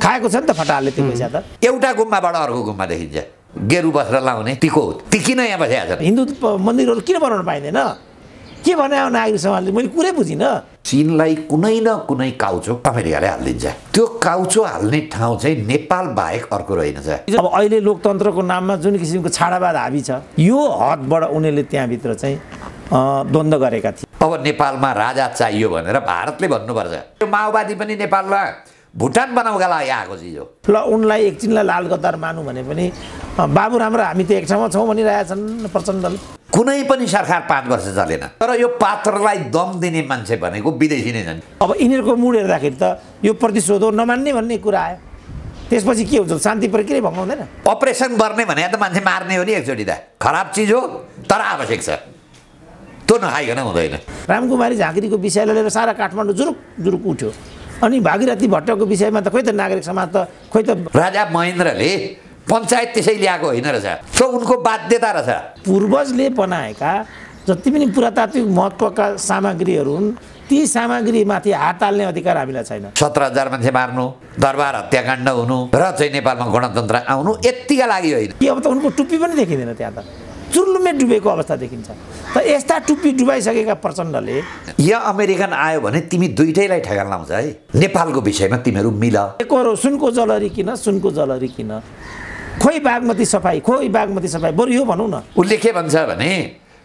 खाएको छ नि त फटाहरूले त्यो पैसा त। एउटा गुम्बाबाट अर्को गुम्बा देखिन्छ। गेरु वस्त्र लाउने तिको ती किन यहाँ बसेका छन्? हिन्दू मन्दिरहरू किन बनाउन पाइँदैन? के भने नागरिक समाजले? मैले कुरै बुझिनँ। चिनलाई कुनै न कुनै काउचो अमेरिकाले हालिदिन्छ। त्यो काउचो हाल्ने ठाउँ चाहिँ नेपाल बाहेक अर्को रहेनछ अब अहिले लोकतन्त्रको नाममा जुन किसिमको छाडावाद हाबी छ यो हदबाट उनीहरूले त्यहाँभित्र चाहिँ अँ, द्वन्द्व गरेका थिए। अब नेपालमा राजा चाहियो भनेर भारतले भन्नुपर्छ। त्यो माओवादी पनि नेपालमा भुटान बनाउका लागि आएको चिज हो ल उनलाई एकछिनलाई लाल गद्दार मानु भने पनि अँ, बाबुराम र हामी त एक ठाउँमा छौँ भनिरहेका छन् प्रचण्डले। कुनै पनि सरकार पाँच वर्ष चलेन तर यो पात्रलाई दम दिने मान्छे भनेको विदेशी नै छन्। अब यिनीहरूको मुड हेर्दाखेरि त यो प्रतिशोध हो नमान्ने भन्ने कुरा आयो। त्यसपछि के हुन्छ? शान्ति प्रक्रिया भङ्गाउँदैन अपरेसन गर्ने भने त मान्छे मार्ने हो नि एकचोटि त। खराब चिज हो तर आवश्यक छ। त्यो नखाइकन हुँदैन। रामकुमारी झाँक्रीको विषयलाई लिएर सारा काठमाडौँ जुरुक जुरुक उठ्यो। अनि भागीरथी भट्टको विषयमा त खोइ त नागरिक समाज त खोइ त राजा महेन्द्रले पञ्चायत त्यसै ल्याएको होइन रहेछ। त्यो उनको बाध्यता रहेछ। पूर्वजले बनाएका जति पनि पुरातात्विक महत्त्वका सामग्रीहरू हुन् ती सामग्रीमाथि हात हाल्ने अधिकार हामीलाई छैन। सत्र हजार मान्छे मार्नु दरबार हत्याकाण्ड हुनु र चाहिँ नेपालमा गणतन्त्र आउनु यत्तिका लागि होइन। कि अब त उनको टुप्पी पनि देखिँदैन त्यहाँ त। चुर्लुमे डुबेको अवस्था देखिन्छ। त यस्ता टुप्पी डुबाइसकेका प्रचण्डले यहाँ अमेरिकन आयो भने तिमी दुइटैलाई ठेगान लाउँछ है? नेपालको विषयमा तिमीहरू मिल। एकरो सुनको जलरी किन सुनको जलरी किन? खोइ बागमती सफाइ खोइ बागमती सफाइ बरु यो भनौँ न। उसले के भन्छ भने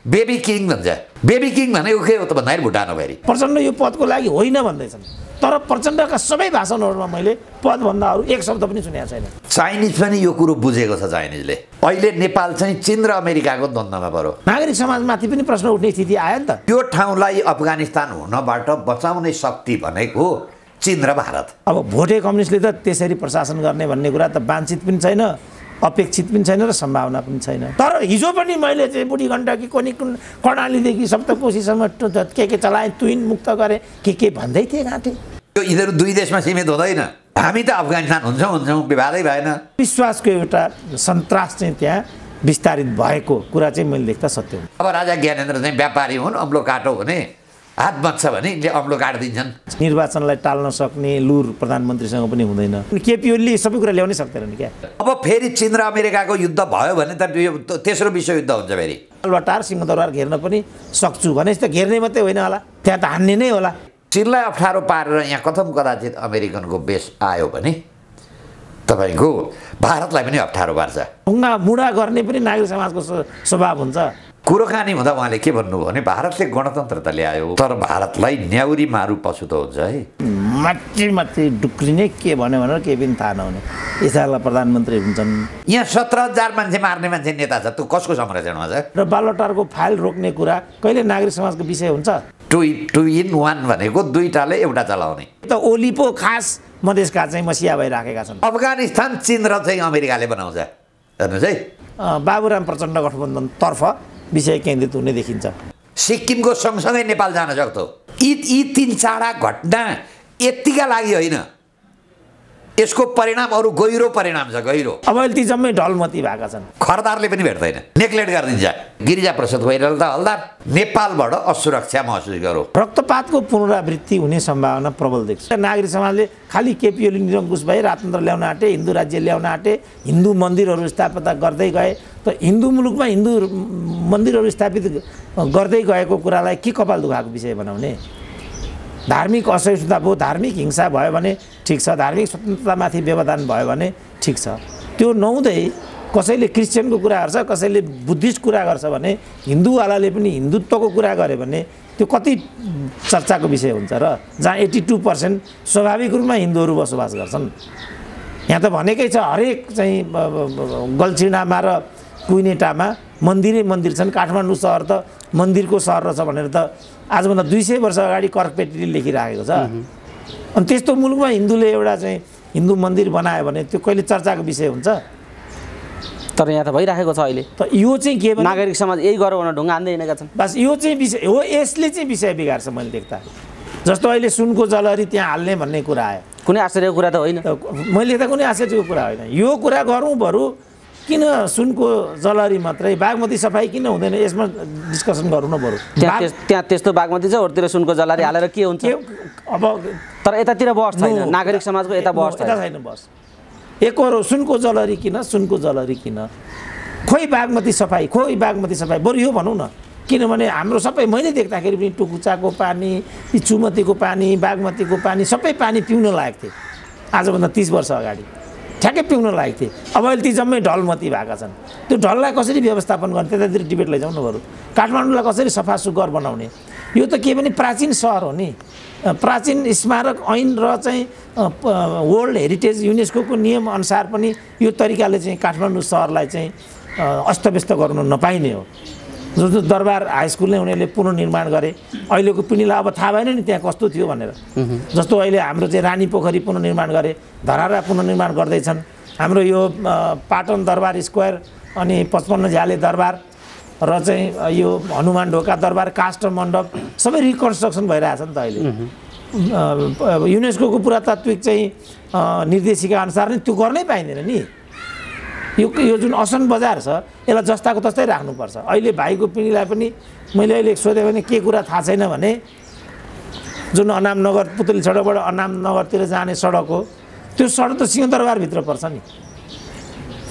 बेबी किङ भन्छ। बेबी किङ भनेको के हो त भन्दाखेरि भुटान हो फेरि। प्रचण्ड यो पदको लागि होइन भन्दैछन्। तर प्रचण्डका सबै भाषणहरूमा मैले पदभन्दा अरू एक शब्द पनि सुनेको छैन। चाइनिज पनि यो कुरो बुझेको छ चाइनिजले। अहिले नेपाल चाहिँ चिन र अमेरिकाको द्वन्द्वमा पऱ्यो नागरिक समाजमाथि पनि प्रश्न उठ्ने स्थिति आयो नि त। त्यो ठाउँलाई अफगानिस्तान हुनबाट बचाउने शक्ति भनेको चिन र भारत। अब भोटे कम्युनिस्टले त त्यसरी प्रशासन गर्ने भन्ने कुरा त वाञ्छित पनि छैन अपेक्षित पनि छैन र सम्भावना पनि छैन। तर हिजो पनि मैले चाहिँ बुढी गण्डकी कोनी कुन कर्णालीदेखि सप्तकोशीसम्म के के चलाएँ तुइन मुक्त गरेँ के के भन्दै थिएँ घाँटे यो यिनीहरू दुई देशमा सीमित हुँदैन। हामी त अफगानिस्तान हुन्छौँ हुन्छौँ विवादै भएन विश्वासको एउटा सन्तास चाहिँ त्यहाँ विस्तारित भएको कुरा चाहिँ मैले देख्दा सत्य हो अब राजा ज्ञानेन्द्र चाहिँ व्यापारी हुन् अम्लो काटो भने हात बच्छ भने ले अम्लो काटिदिन्छन् निर्वाचनलाई टाल्न सक्ने लुर प्रधानमन्त्रीसँग पनि हुँदैन केपी ओलीले सबै कुरा ल्याउनै सक्दैनन् क्या अब फेरि चिन र अमेरिकाको युद्ध भयो भने त यो तेस्रो विश्वयुद्ध हुन्छ फेरि अलवाटार सिंहदरबार घेर्न पनि सक्छु भनेपछि त घेर्ने मात्रै होइन होला त्यहाँ त हान्ने नै होला चिनलाई अप्ठ्यारो पारेर यहाँ कथम कदाचित अमेरिकनको बेस आयो भने तपाईँको भारतलाई पनि अप्ठ्यारो पार्छ। ढुङ्गा मुढा गर्ने पनि नागरिक समाजको स्व- स्वभाव हुन्छ। कुरोकानी हुँदा उहाँले के भन्नुभयो भने भारतले गणतन्त्र त ल्यायो तर भारतलाई न्याउरी मारु पशु त हुन्छ है। माथि माथि डुक्रिने के भन्यो भनेर केही पनि थाहा नहुने। यस्ता प्रधानमन्त्री हुन्छन्। यहाँ सत्र हजार मान्छे मार्ने मान्छे नेता छ त्यो कसको संरक्षणमा छ र बालोटारको फाइल रोक्ने कुरा कहिले नागरिक समाजको विषय हुन्छ? टु टु इन वान भनेको दुईटाले एउटा चलाउने। त ओली पो खास मधेसका चाहिँ मसिया भइराखेका छन्। अफगानिस्तान चिन र चाहिँ अमेरिकाले बनाउँछ। हेर्नुहोस् है। बाबुराम प्रचण्ड गठबन्धनतर्फ विषय केन्द्रित हुने देखिन्छ। सिक्किमको सँगसँगै नेपाल जान सक्थ्यो यी यी तिन चारवटा घटना यत्तिका लागि होइन। यसको परिणाम अरू गहिरो परिणाम छ गहिरो। अब अहिले ती जम्मै ढलमती भएका छन्। खरदारले पनि भेट्दैन। नेग्लेक्ट गरिदिन्छ। गिरिजा प्रसाद भइरहल त हलदार। नेपालबाट असुरक्षा महसुस गरौँ। रक्तपातको पुनरावृत्ति हुने सम्भावना प्रबल देख्छ नागरिक समाजले खालि केपी ओली निरङ्कुश भए राजतन्त्र ल्याउन आँटे हिन्दू राज्य ल्याउन आँटे हिन्दू मन्दिरहरू स्थापना गर्दै गए। त हिन्दू मुलुकमा हिन्दू मन्दिरहरू स्थापित गर्दै गएको कुरालाई के कपाल दुखाएको विषय बनाउने? धार्मिक असहिष्णुता भयो धार्मिक हिंसा भयो भने ठिक छ। धार्मिक स्वतन्त्रतामाथि व्यवधान भयो भने ठिक छ। त्यो नहुँदै कसैले क्रिस्चियनको कुरा गर्छ कसैले बुद्धिस्ट कुरा गर्छ भने हिन्दूवालाले पनि हिन्दुत्वको कुरा गऱ्यो भने त्यो कति चर्चाको विषय हुन्छ र जहाँ एट्टी टू पर्सेन्ट स्वाभाविक रूपमा हिन्दूहरू बसोबास गर्छन्। यहाँ त भनेकै छ हरेक चाहिँ गल्छिडामा र कुइनेटामा मन्दिरै मन्दिर छन्। काठमाडौँ सहर त मन्दिरको सहर रहेछ भनेर त आजभन्दा दुई सय वर्ष अगाडि कर्कपेटीले लेखिराखेको छ। अनि त्यस्तो मुलुकमा हिन्दूले एउटा चाहिँ हिन्दू मन्दिर बनायो भने त्यो कहिले चर्चाको विषय हुन्छ? तर यहाँ त भइराखेको छ अहिले। त यो चाहिँ के भने नागरिक समाज यही गरौँ भनेर ढुङ्गा हान्दै हिँडेका छन्। बस यो चाहिँ विषय हो यसले चाहिँ विषय बिगार्छ मैले देख्दा। जस्तो अहिले सुनको जलहरी त्यहाँ हाल्ने भन्ने कुरा आयो। कुनै आश्चर्यको कुरा त होइन। मैले त कुनै आश्चर्यको कुरा होइन। यो कुरा गरौँ बरु किन सुनको जलहरी मात्रै? बागमती सफाइ किन हुँदैन? यसमा डिस्कसन गरौँ न बरु। त्यहाँ त्यस्तो बागमती छ अरूतिर सुनको जलारी हालेर के हुन्छ? अब तर यतातिर बहस छैन। नागरिक समाजको यता बहस यता छैन। बस एकरो सुनको जलरी किन सुनको जलरी किन? खोइ बागमती सफाइ खोइ बागमती सफाइ बरु यो भनौँ न। किनभने हाम्रो सबै मैले देख्दाखेरि पनि टुकुचाको पानी चुमतीको पानी बागमतीको पानी सबै पानी पिउन लायक थिए आजभन्दा तिस वर्ष अगाडि। ठ्याक्कै पिउन लायक थिए। अब अहिले ती जम्मै ढलमती भएका छन्। त्यो ढललाई कसरी व्यवस्थापन गर्ने? त्यतातिर डिबेट लैजाउँ न बरु। काठमाडौँलाई कसरी सफा सुग्घर बनाउने? यो त के भने प्राचीन सहर हो नि। प्राचीन स्मारक ऐन र चाहिँ वर्ल्ड हेरिटेज युनेस्को नियम अनुसार पनि यो तरिकाले चाहिँ काठमाडौँ सहरलाई चाहिँ अस्तव्यस्त गर्नु नपाइने हो। जो जो दरबार हाई स्कुल नै उनीहरूले पुनर्निर्माण गरे। अहिलेको पिँढीलाई अब थाहा भएन नि त्यहाँ कस्तो थियो भनेर। जस्तो अहिले हाम्रो चाहिँ रानी पोखरी पुनर्निर्माण गरे धरारा पुनर्निर्माण गर्दैछन्। हाम्रो यो पाटन दरबार स्क्वायर अनि पचपन्न झ्याले दरबार र चाहिँ यो हनुमान ढोका दरबार काष्ठ मण्डप सबै रिकन्स्ट्रक्सन भइरहेछ नि त अहिले। युनेस्को पुरातात्विक चाहिँ निर्देशिका अनुसार नै त्यो गर्नै पाइँदैन नि। यो यो जुन असन बजार छ यसलाई जस्ताको तस्तै राख्नुपर्छ। अहिले भाइको पिँढीलाई पनि मैले अहिले सोधेँ भने के कुरा थाहा छैन भने जुन अनाम नगर पुतली सडकबाट अनाम नगरतिर जाने सडक हो त्यो सडक त सिंहदरबारभित्र पर्छ नि।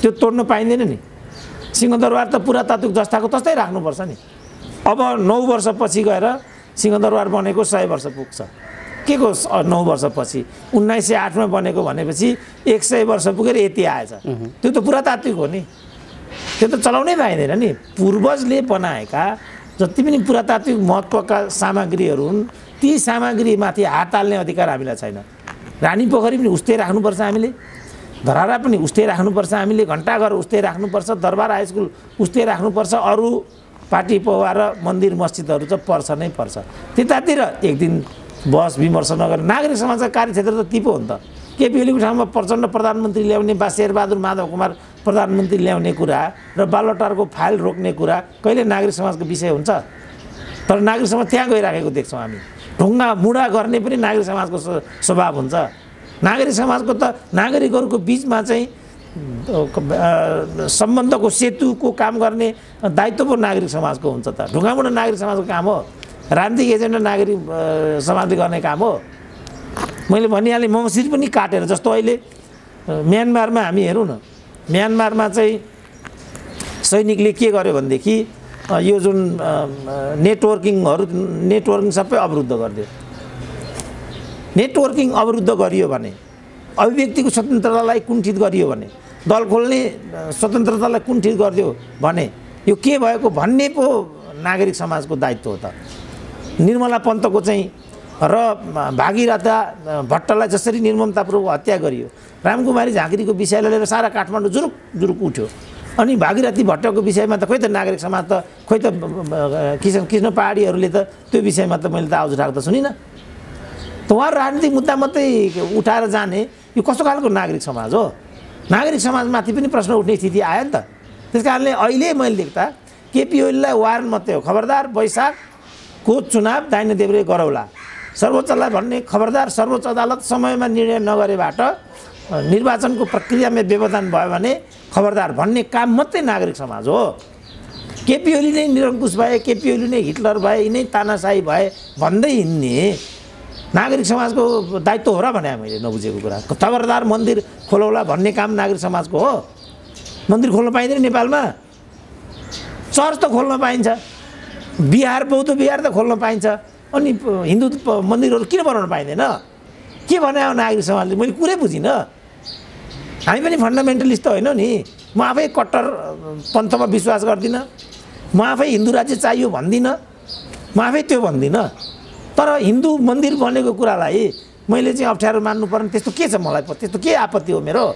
त्यो तोड्न पाइँदैन नि। सिंहदरबार त पुरातात्विक जस्ताको तस्तै राख्नुपर्छ नि। अब नौ वर्षपछि गएर सिंहदरबार बनेको सय वर्ष पुग्छ। के को स- नौ वर्षपछि? उन्नाइस सय आठमा बनेको भनेपछि एक सय वर्ष पुगेर यति आएछ। त्यो त पुरातात्विक हो नि। त्यो त चलाउनै पाइँदैन नि। पूर्वजले बनाएका जति पनि पुरातात्विक महत्त्वका सामग्रीहरू हुन् ती सामग्रीमाथि हात हाल्ने अधिकार हामीलाई छैन। रानी पोखरी पनि उस्तै राख्नुपर्छ हामीले। धरारा पनि उस्तै राख्नुपर्छ हामीले। घन्टाघर उस्तै राख्नुपर्छ। दरबार हाई स्कुल उस्तै राख्नुपर्छ। अरू पार्टी पौवा र मन्दिर मस्जिदहरू चाहिँ पर्छ नै पर्छ। त्यतातिर एक दिन बहस विमर्श नगरेर नागरिक समाजका कार्यक्षेत्र त ती पो हो नि त। केपी ओलीको ठाउँमा प्रचण्ड प्रधानमन्त्री ल्याउने बा शेरबहादुर माधव कुमार प्रधानमन्त्री ल्याउने कुरा र बालोटारको फाइल रोक्ने कुरा कहिले नागरिक समाजको विषय हुन्छ? तर नागरिक समाज त्यहाँ गइराखेको देख्छौँ हामी। ढुङ्गा मुडा गर्ने पनि नागरिक समाजको स्व- स्वभाव हुन्छ। नागरिक समाजको त नागरिकहरूको बिचमा चाहिँ सम्बन्धको सेतुको काम गर्ने दायित्व पो नागरिक समाजको हुन्छ त। ढुङ्गामुडा नागरिक समाजको काम हो। राजनीतिक एजेन्डा नागरिक समाजले गर्ने काम हो। मैले भनिहालेँ मङ्सिर पनि काटेर जस्तो अहिले म्यानमारमा हामी हेरौँ न। म्यानमारमा चाहिँ सैनिकले के गर्यो भनेदेखि यो जुन नेटवर्किङहरू नेटवर्किङ सबै अवरुद्ध गरिदियो। नेटवर्किङ अवरुद्ध गरियो भने अभिव्यक्तिको स्वतन्त्रतालाई कुण्ठित गरियो भने दल खोल्ने स्वतन्त्रतालाई कुण्ठित गरिदियो भने यो के भएको भन्ने पो नागरिक समाजको दायित्व हो त। निर्मला पन्तको चाहिँ र भागीरथा भट्टलाई जसरी निर्ममतापूर्वक हत्या गरियो। रामकुमारी झाँक्रीको विषयलाई लिएर सारा काठमाडौँ जुरुक जुरुक उठ्यो। अनि भागीरथी भट्टको विषयमा त खोइ त नागरिक समाज त खोइ त किसन कृष्ण पहाडीहरूले त त्यो विषयमा त मैले त आवाज उठाएको त सुनिनँ। त उहाँहरू राजनीतिक मुद्दा मात्रै उठाएर जाने यो कस्तो खालको नागरिक समाज हो? नागरिक समाजमाथि पनि प्रश्न उठ्ने स्थिति आयो नि त। त्यस कारणले अहिले मैले देख्दा केपी ओलीलाई वारन मात्रै हो खबरदार वैशाखको चुनाव दाहिने देब्रे गरौला? सर्वोच्चलाई भन्ने खबरदार सर्वोच्च अदालत समयमा निर्णय नगरेबाट निर्वाचनको प्रक्रियामा व्यवधान भयो भने खबरदार भन्ने काम मात्रै नागरिक समाज हो। केपी ओली नै निरङ्कुश भए केपी ओली नै हिटलर भए यिनै तानासाही भए भन्दै हिँड्ने नागरिक समाजको दायित्व हो र भने मैले नबुझेको कुरा। खबरदार मन्दिर खोलौला भन्ने काम नागरिक समाजको हो। मन्दिर खोल्न पाइँदैन नेपालमा। चर्च त खोल्न पाइन्छ। बिहार बौद्ध बिहार त खोल्न पाइन्छ। अनि हिन्दू मन्दिरहरू किन बनाउन पाइँदैन? के हो नागरिक समाजले? मैले कुरै बुझिनँ। हामी पनि फन्डामेन्टलिस्ट त होइनौँ नि। म आफै कट्टर पन्थमा विश्वास गर्दिनँ। म आफै हिन्दू राज्य चाहियो भन्दिनँ। म आफै त्यो भन्दिनँ। तर हिन्दू मन्दिर बनेको कुरालाई मैले चाहिँ अप्ठ्यारो मान्नु पर्ने त्यस्तो के छ मलाई त्यस्तो के आपत्ति हो मेरो?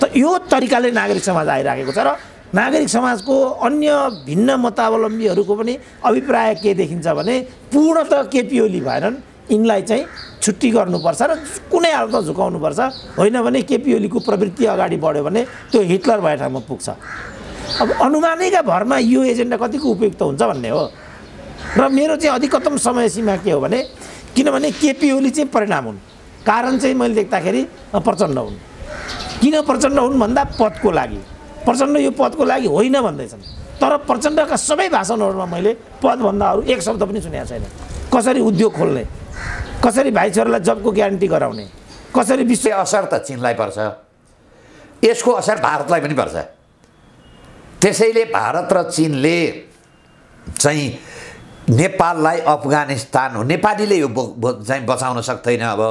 त यो तरिकाले नागरिक समाज आइराखेको छ र नागरिक समाजको अन्य भिन्न मतावलम्बीहरूको पनि अभिप्राय के देखिन्छ भने पूर्णत केपी ओली भएनन् यिनलाई चाहिँ छुट्टी गर्नुपर्छ र कुनै हालतमा झुकाउनुपर्छ। होइन भने केपी ओलीको प्रवृत्ति अगाडि बढ्यो भने त्यो हिटलर भए ठाउँमा पुग्छ। अब अनुमानैका भरमा यो एजेन्डा कतिको उपयुक्त हुन्छ भन्ने हो? र मेरो चाहिँ अधिकतम समय सीमा के हो भने किनभने केपी ओली चाहिँ परिणाम हुन्। कारण चाहिँ मैले देख्दाखेरि प्रचण्ड हुन्। किन प्रचण्ड हुन् भन्दा पदको लागि। प्रचण्ड यो पदको लागि होइन भन्दैछन्। तर प्रचण्डका सबै भाषणहरूमा मैले पदभन्दा अरू एक शब्द पनि सुनेको छैन। कसरी उद्योग खोल्ने? कसरी भाइ छोरालाई जबको ग्यारेन्टी गराउने? कसरी विश्व असर त चिनलाई पर्छ। यसको असर भारतलाई पनि पर्छ। त्यसैले भारत र चिनले चाहिँ नेपाललाई अफगानिस्तान हो। नेपालीले यो चाहिँ बचाउन सक्दैन अब।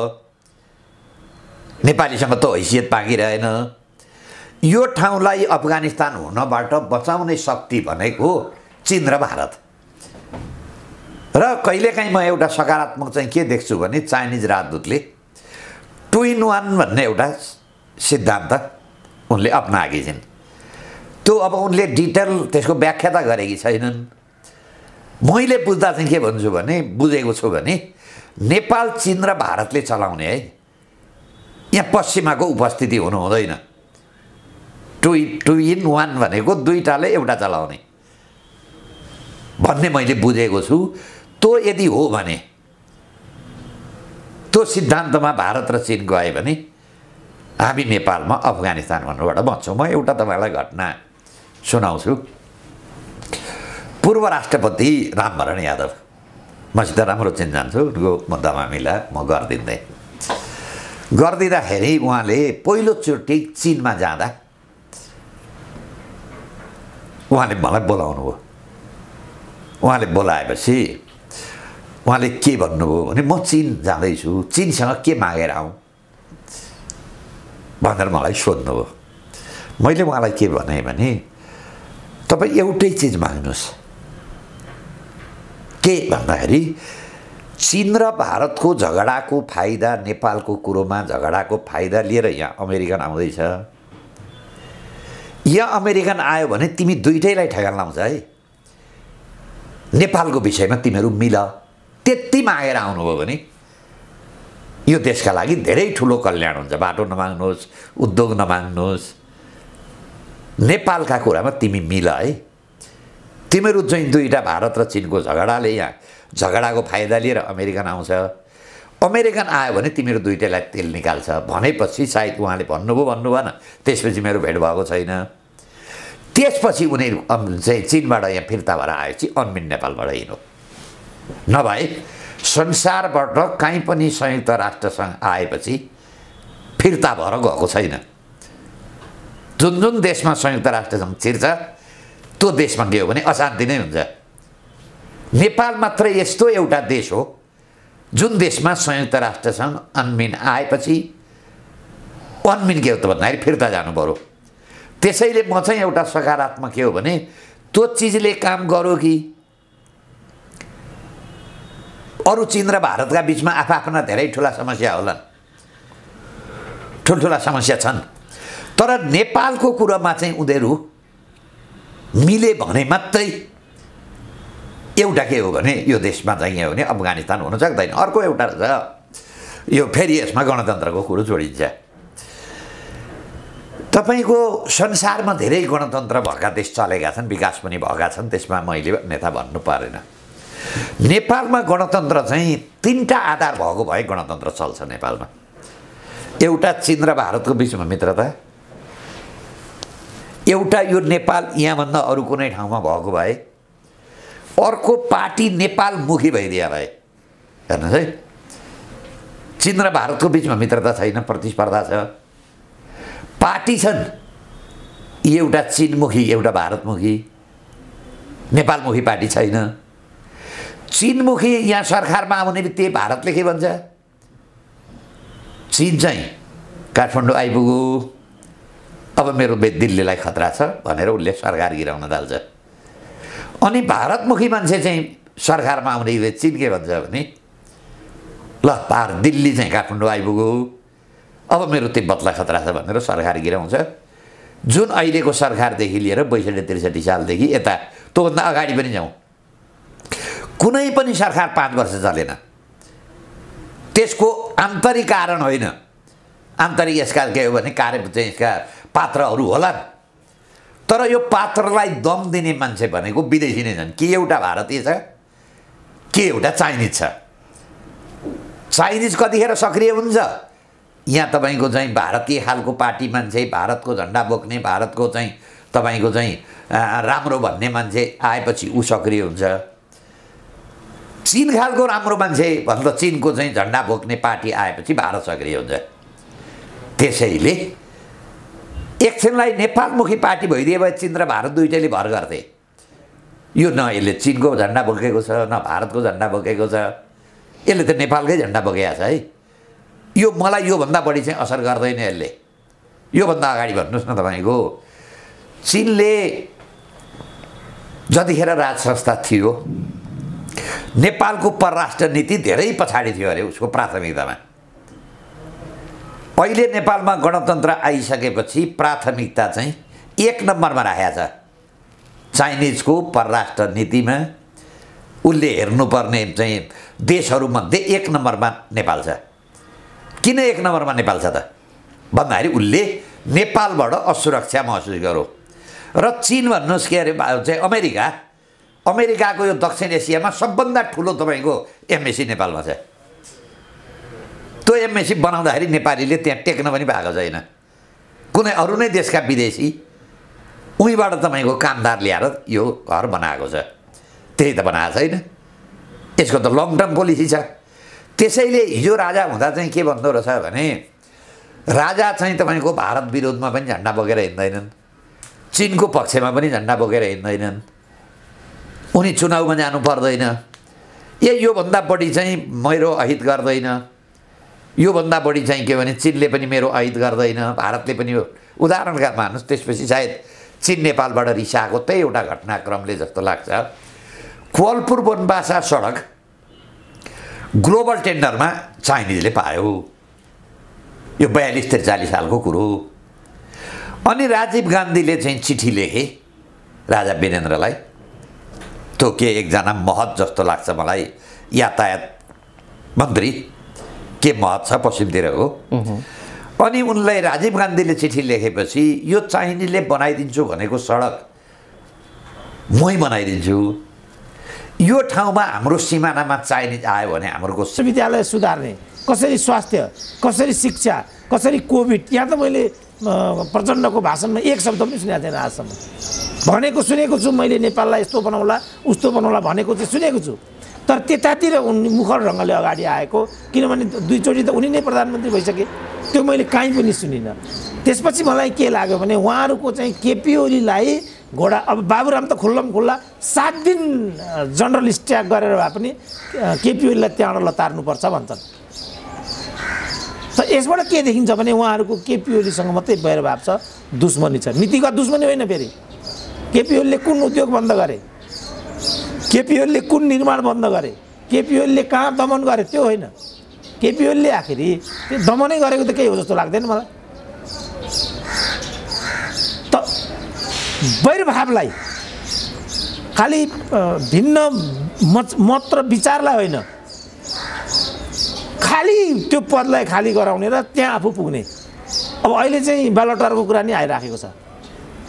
नेपालीसँग त हैसियत बाँकी रहेन। यो ठाउँलाई अफगानिस्तान हुनबाट बचाउने शक्ति भनेको चिन र भारत। र कहिलेकाहीँ म एउटा सकारात्मक चाहिँ के देख्छु भने चाइनिज राजदूतले टु इन वान भन्ने एउटा सिद्धान्त उनले अप्नाएकी छिन्। त्यो अब उनले डिटेल त्यसको व्याख्या त गरेकी छैनन्। मैले बुझ्दा चाहिँ के भन्छु भने बुझेको छु भने नेपाल चिन र भारतले चलाउने है यहाँ पश्चिमाको उपस्थिति हुनु हुँदैन। टु टु इन वान भनेको दुईवटाले एउटा चलाउने। भन्ने मैले बुझेको छु। त्यो यदि हो भने त्यो सिद्धान्तमा भारत र चिन गए भने हामी नेपालमा अफगानिस्तान भन्नुबाट बन्छौँ म एउटा तपाईँलाई घटना सुनाउँछु। पूर्व राष्ट्रपति रामभरण यादव मसित राम्रो चिन्जान छु उनको मुद्दा मामिला म गरिदिँदै। गरिदिँदाखेरि उहाँले पहिलोचोटि चिनमा जाँदा उहाँले मलाई बोलाउनु भयो उहाँले बोलाएपछि उहाँले के भन्नुभयो भने म चिन जाँदैछु चिनसँग के मागेर आउँ भनेर मलाई सोध्नुभयो मैले उहाँलाई के भनेँ भने तपाईँ एउटै चिज माग्नुहोस् के भन्दाखेरि चिन र भारतको झगडाको फाइदा नेपालको कुरोमा झगडाको फाइदा लिएर यहाँ अमेरिकन आउँदैछ यहाँ अमेरिकन आयो भने तिमी दुइटैलाई ठेगान लाउँछ है। नेपालको विषयमा तिमीहरू मिल। त्यति मागेर आउनुभयो भने यो देशका लागि धेरै ठुलो कल्याण हुन्छ। बाटो नमाग्नुहोस् उद्योग नमाग्नुहोस्। नेपालका कुरामा तिमी मिल है। तिमीहरू चाहिँ दुईवटा भारत र चिनको झगडाले यहाँ झगडाको फाइदा लिएर अमेरिकन आउँछ। अमेरिकन आयो भने तिमीहरू दुइटैलाई तेल निकाल्छ। भनेपछि सायद उहाँले भन्नुभयो भन्नु भएन। त्यसपछि मेरो भेट भएको छैन। त्यसपछि उनीहरू चाहिँ चिनबाट यहाँ फिर्ता भएर आएपछि अन्मिन नेपालबाट हिँड्यो नभए संसारबाट काहीँ पनि संयुक्त राष्ट्रसँग आएपछि फिर्ता भएर गएको छैन। जुन जुन देशमा संयुक्त राष्ट्रसँग छिर्छ त्यो देशमा गयो भने अशान्ति नै हुन्छ। नेपाल मात्र यस्तो एउटा देश हो जुन देशमा संयुक्त राष्ट्रसँग अन्मिन आएपछि अन्मिन के हो त भन्दाखेरि फिर्ता जानु पऱ्यो त्यसैले म चाहिँ एउटा सकारात्मक के हो भने त्यो चिजले काम गर्यो कि? अरू चिन र भारतका बिचमा आफ्ना धेरै ठुला समस्या होलान्। ठुल्ठुला समस्या छन्। तर नेपालको कुरोमा चाहिँ उनीहरू मिले भने मात्रै एउटा के हो भने यो देशमा चाहिँ के हो भने अफगानिस्तान हुन सक्दैन। अर्को एउटा रहेछ यो फेरि यसमा गणतन्त्रको कुरो जोडिन्छ। तपाईँको संसारमा धेरै गणतन्त्र भएका देश चलेका छन् विकास पनि भएका छन् त्यसमा मैले नेता भन्नु परेन। नेपालमा गणतन्त्र चाहिँ तिनवटा आधार भएको भए गणतन्त्र चल्छ नेपालमा। एउटा चिन र भारतको बिचमा मित्रता एउटा यो नेपाल यहाँभन्दा अरू कुनै ठाउँमा भएको भए अर्को पार्टी नेपालमुखी भइदिया भए हेर्नुहोस् है। चिन र भारतको बिचमा मित्रता छैन प्रतिस्पर्धा छ। पार्टी छन्। एउटा चिनमुखी एउटा भारतमुखी नेपालमुखी पार्टी छैन। चिनमुखी यहाँ सरकारमा आउने बित्तिकै भारतले के भन्छ? चिन चाहिँ काठमाडौँ आइपुग्यो अब मेरो दिल्लीलाई खतरा छ भनेर उसले सरकार गिराउन थाल्छ। अनि भारतमुखी मान्छे चाहिँ सरकारमा आउने यो के भन्छ भने ल पार दिल्ली चाहिँ काठमाडौँ आइपुग्यो अब मेरो तिब्बतलाई खतरा छ भनेर सरकार गिराउँछ। जुन अहिलेको सरकारदेखि लिएर बैसठी त्रिसठी सालदेखि यता त्योभन्दा अगाडि पनि जाउँ। कुनै पनि सरकार पाँच वर्ष चलेन। त्यसको आन्तरिक कारण होइन। आन्तरिक यसका के हो भने कार्य चाहिँ यसका पात्रहरू होलान्। तर यो पात्रलाई दम दिने मान्छे भनेको विदेशी नै छन्। कि एउटा भारतीय छ? के एउटा चाइनिज छ? चाइनिज कतिखेर सक्रिय हुन्छ? यहाँ तपाईँको चाहिँ भारतीय खालको पार्टी मान्छे भारतको झन्डा बोक्ने भारतको चाहिँ तपाईँको चाहिँ राम्रो भन्ने मान्छे आएपछि ऊ सक्रिय हुन्छ। चिन खालको राम्रो मान्छे भन्दा चिनको चाहिँ झन्डा बोक्ने पार्टी आएपछि भारत सक्रिय हुन्छ। त्यसैले एकछिनलाई नेपालमुखी पार्टी भइदिए भए चिन र भारत दुइटैले भर गर्थे। यो न यसले चिनको झन्डा बोकेको छ न भारतको झन्डा बोकेको छ। यसले त नेपालकै झन्डा बोकेको छ है। यो मलाई योभन्दा बढी चाहिँ असर गर्दैन यसले। योभन्दा अगाडि भन्नुहोस् न तपाईँको। चिनले जतिखेर राज संस्था थियो नेपालको परराष्ट्र नीति धेरै पछाडि थियो अरे उसको प्राथमिकतामा। अहिले नेपालमा गणतन्त्र आइसकेपछि प्राथमिकता चाहिँ एक नम्बरमा राखेको छ। चाइनिजको परराष्ट्र नीतिमा उसले हेर्नुपर्ने चाहिँ देशहरूमध्ये एक नम्बरमा नेपाल छ। किन एक नम्बरमा नेपाल छ त? भन्दाखेरि उसले नेपालबाट असुरक्षा महसुस गरौँ र चिन भन्नुहोस् के अरे चाहिँ अमेरिका। अमेरिकाको यो दक्षिण एसियामा सबभन्दा ठुलो तपाईँको एमएसी नेपालमा छ। त्यो एमएसी बनाउँदाखेरि नेपालीले त्यहाँ टेक्न पनि पाएको छैन। कुनै अरू नै देशका विदेशी उहीँबाट तपाईँको कामदार ल्याएर यो घर बनाएको छ। त्यही त बनाएको छैन। यसको त लङ टर्म पोलिसी छ। त्यसैले हिजो राजा हुँदा चाहिँ के भन्दो रहेछ भने राजा चाहिँ तपाईँको भारत विरोधमा पनि झन्डा बोकेर हिँड्दैनन्। चिनको पक्षमा पनि झन्डा बोकेर हिँड्दैनन्। उनी चुनावमा जानु पर्दैन। ए योभन्दा बढी चाहिँ मेरो अहित गर्दैन। योभन्दा बढी चाहिँ के भने चिनले पनि मेरो अहित गर्दैन भारतले पनि उदाहरणका मान्नुहोस् त्यसपछि सायद चिन नेपालबाट रिसाएको त्यही एउटा घटनाक्रमले जस्तो लाग्छ। कोवलपुर बनबासा सडक ग्लोबल टेन्डरमा चाइनिजले पायो। यो बयालिस त्रिचालिस सालको कुरो। अनि राजीव गान्धीले चाहिँ चिठी लेखे राजा वीरेन्द्रलाई त्यो के एकजना महत जस्तो लाग्छ मलाई यातायात मन्त्री? के महत छ पश्चिमतिरको अनि उनलाई राजीव गान्धीले चिठी लेखेपछि यो चाइनिजले बनाइदिन्छु भनेको सडक मै बनाइदिन्छु। यो ठाउँमा हाम्रो सिमानामा चाइनिज आयो भने हाम्रो विश्वविद्यालय सुधार्ने। कसरी स्वास्थ्य कसरी शिक्षा कसरी कोभिड? यहाँ त मैले प्रचण्डको भाषणमा एक शब्द पनि सुनेको थिएन आजसम्म। भनेको सुनेको छु मैले नेपाललाई यस्तो बनाउला उस्तो बनाउला भनेको चाहिँ सुनेको छु। तर त्यतातिर उनी मुखर ढङ्गले अगाडि आएको किनभने दुईचोटि त उनी नै प्रधानमन्त्री भइसके। त्यो मैले काहीँ पनि सुनिनँ। त्यसपछि मलाई के लाग्यो भने उहाँहरूको चाहिँ केपी ओलीलाई घोडा अब बाबुराम त खुल्लम खुल्ला सात दिन जनरल स्ट्याक गरेर भए पनि केपी ओलीलाई त्यहाँबाट लतार्नुपर्छ भन्छन्। त यसबाट के देखिन्छ भने उहाँहरूको केपी ओलीसँग मात्रै भैरभाव छ दुश्मनी छ। नीतिगत दुश्मनी होइन फेरि। केपी ओलीले कुन उद्योग बन्द गरे? केपी ओलीले कुन निर्माण बन्द गरे? केपी ओलीले कहाँ दमन गरे? त्यो होइन। केपी ओलीले आखिरी त्यो दमनै गरेको त केही हो जस्तो लाग्दैन मलाई। त वैरभावलाई खालि भिन्न मत मत र विचारलाई होइन खालि त्यो पदलाई खाली गराउने र त्यहाँ आफू पुग्ने। अब अहिले चाहिँ ब्यालोटारको कुरा नि आइराखेको छ।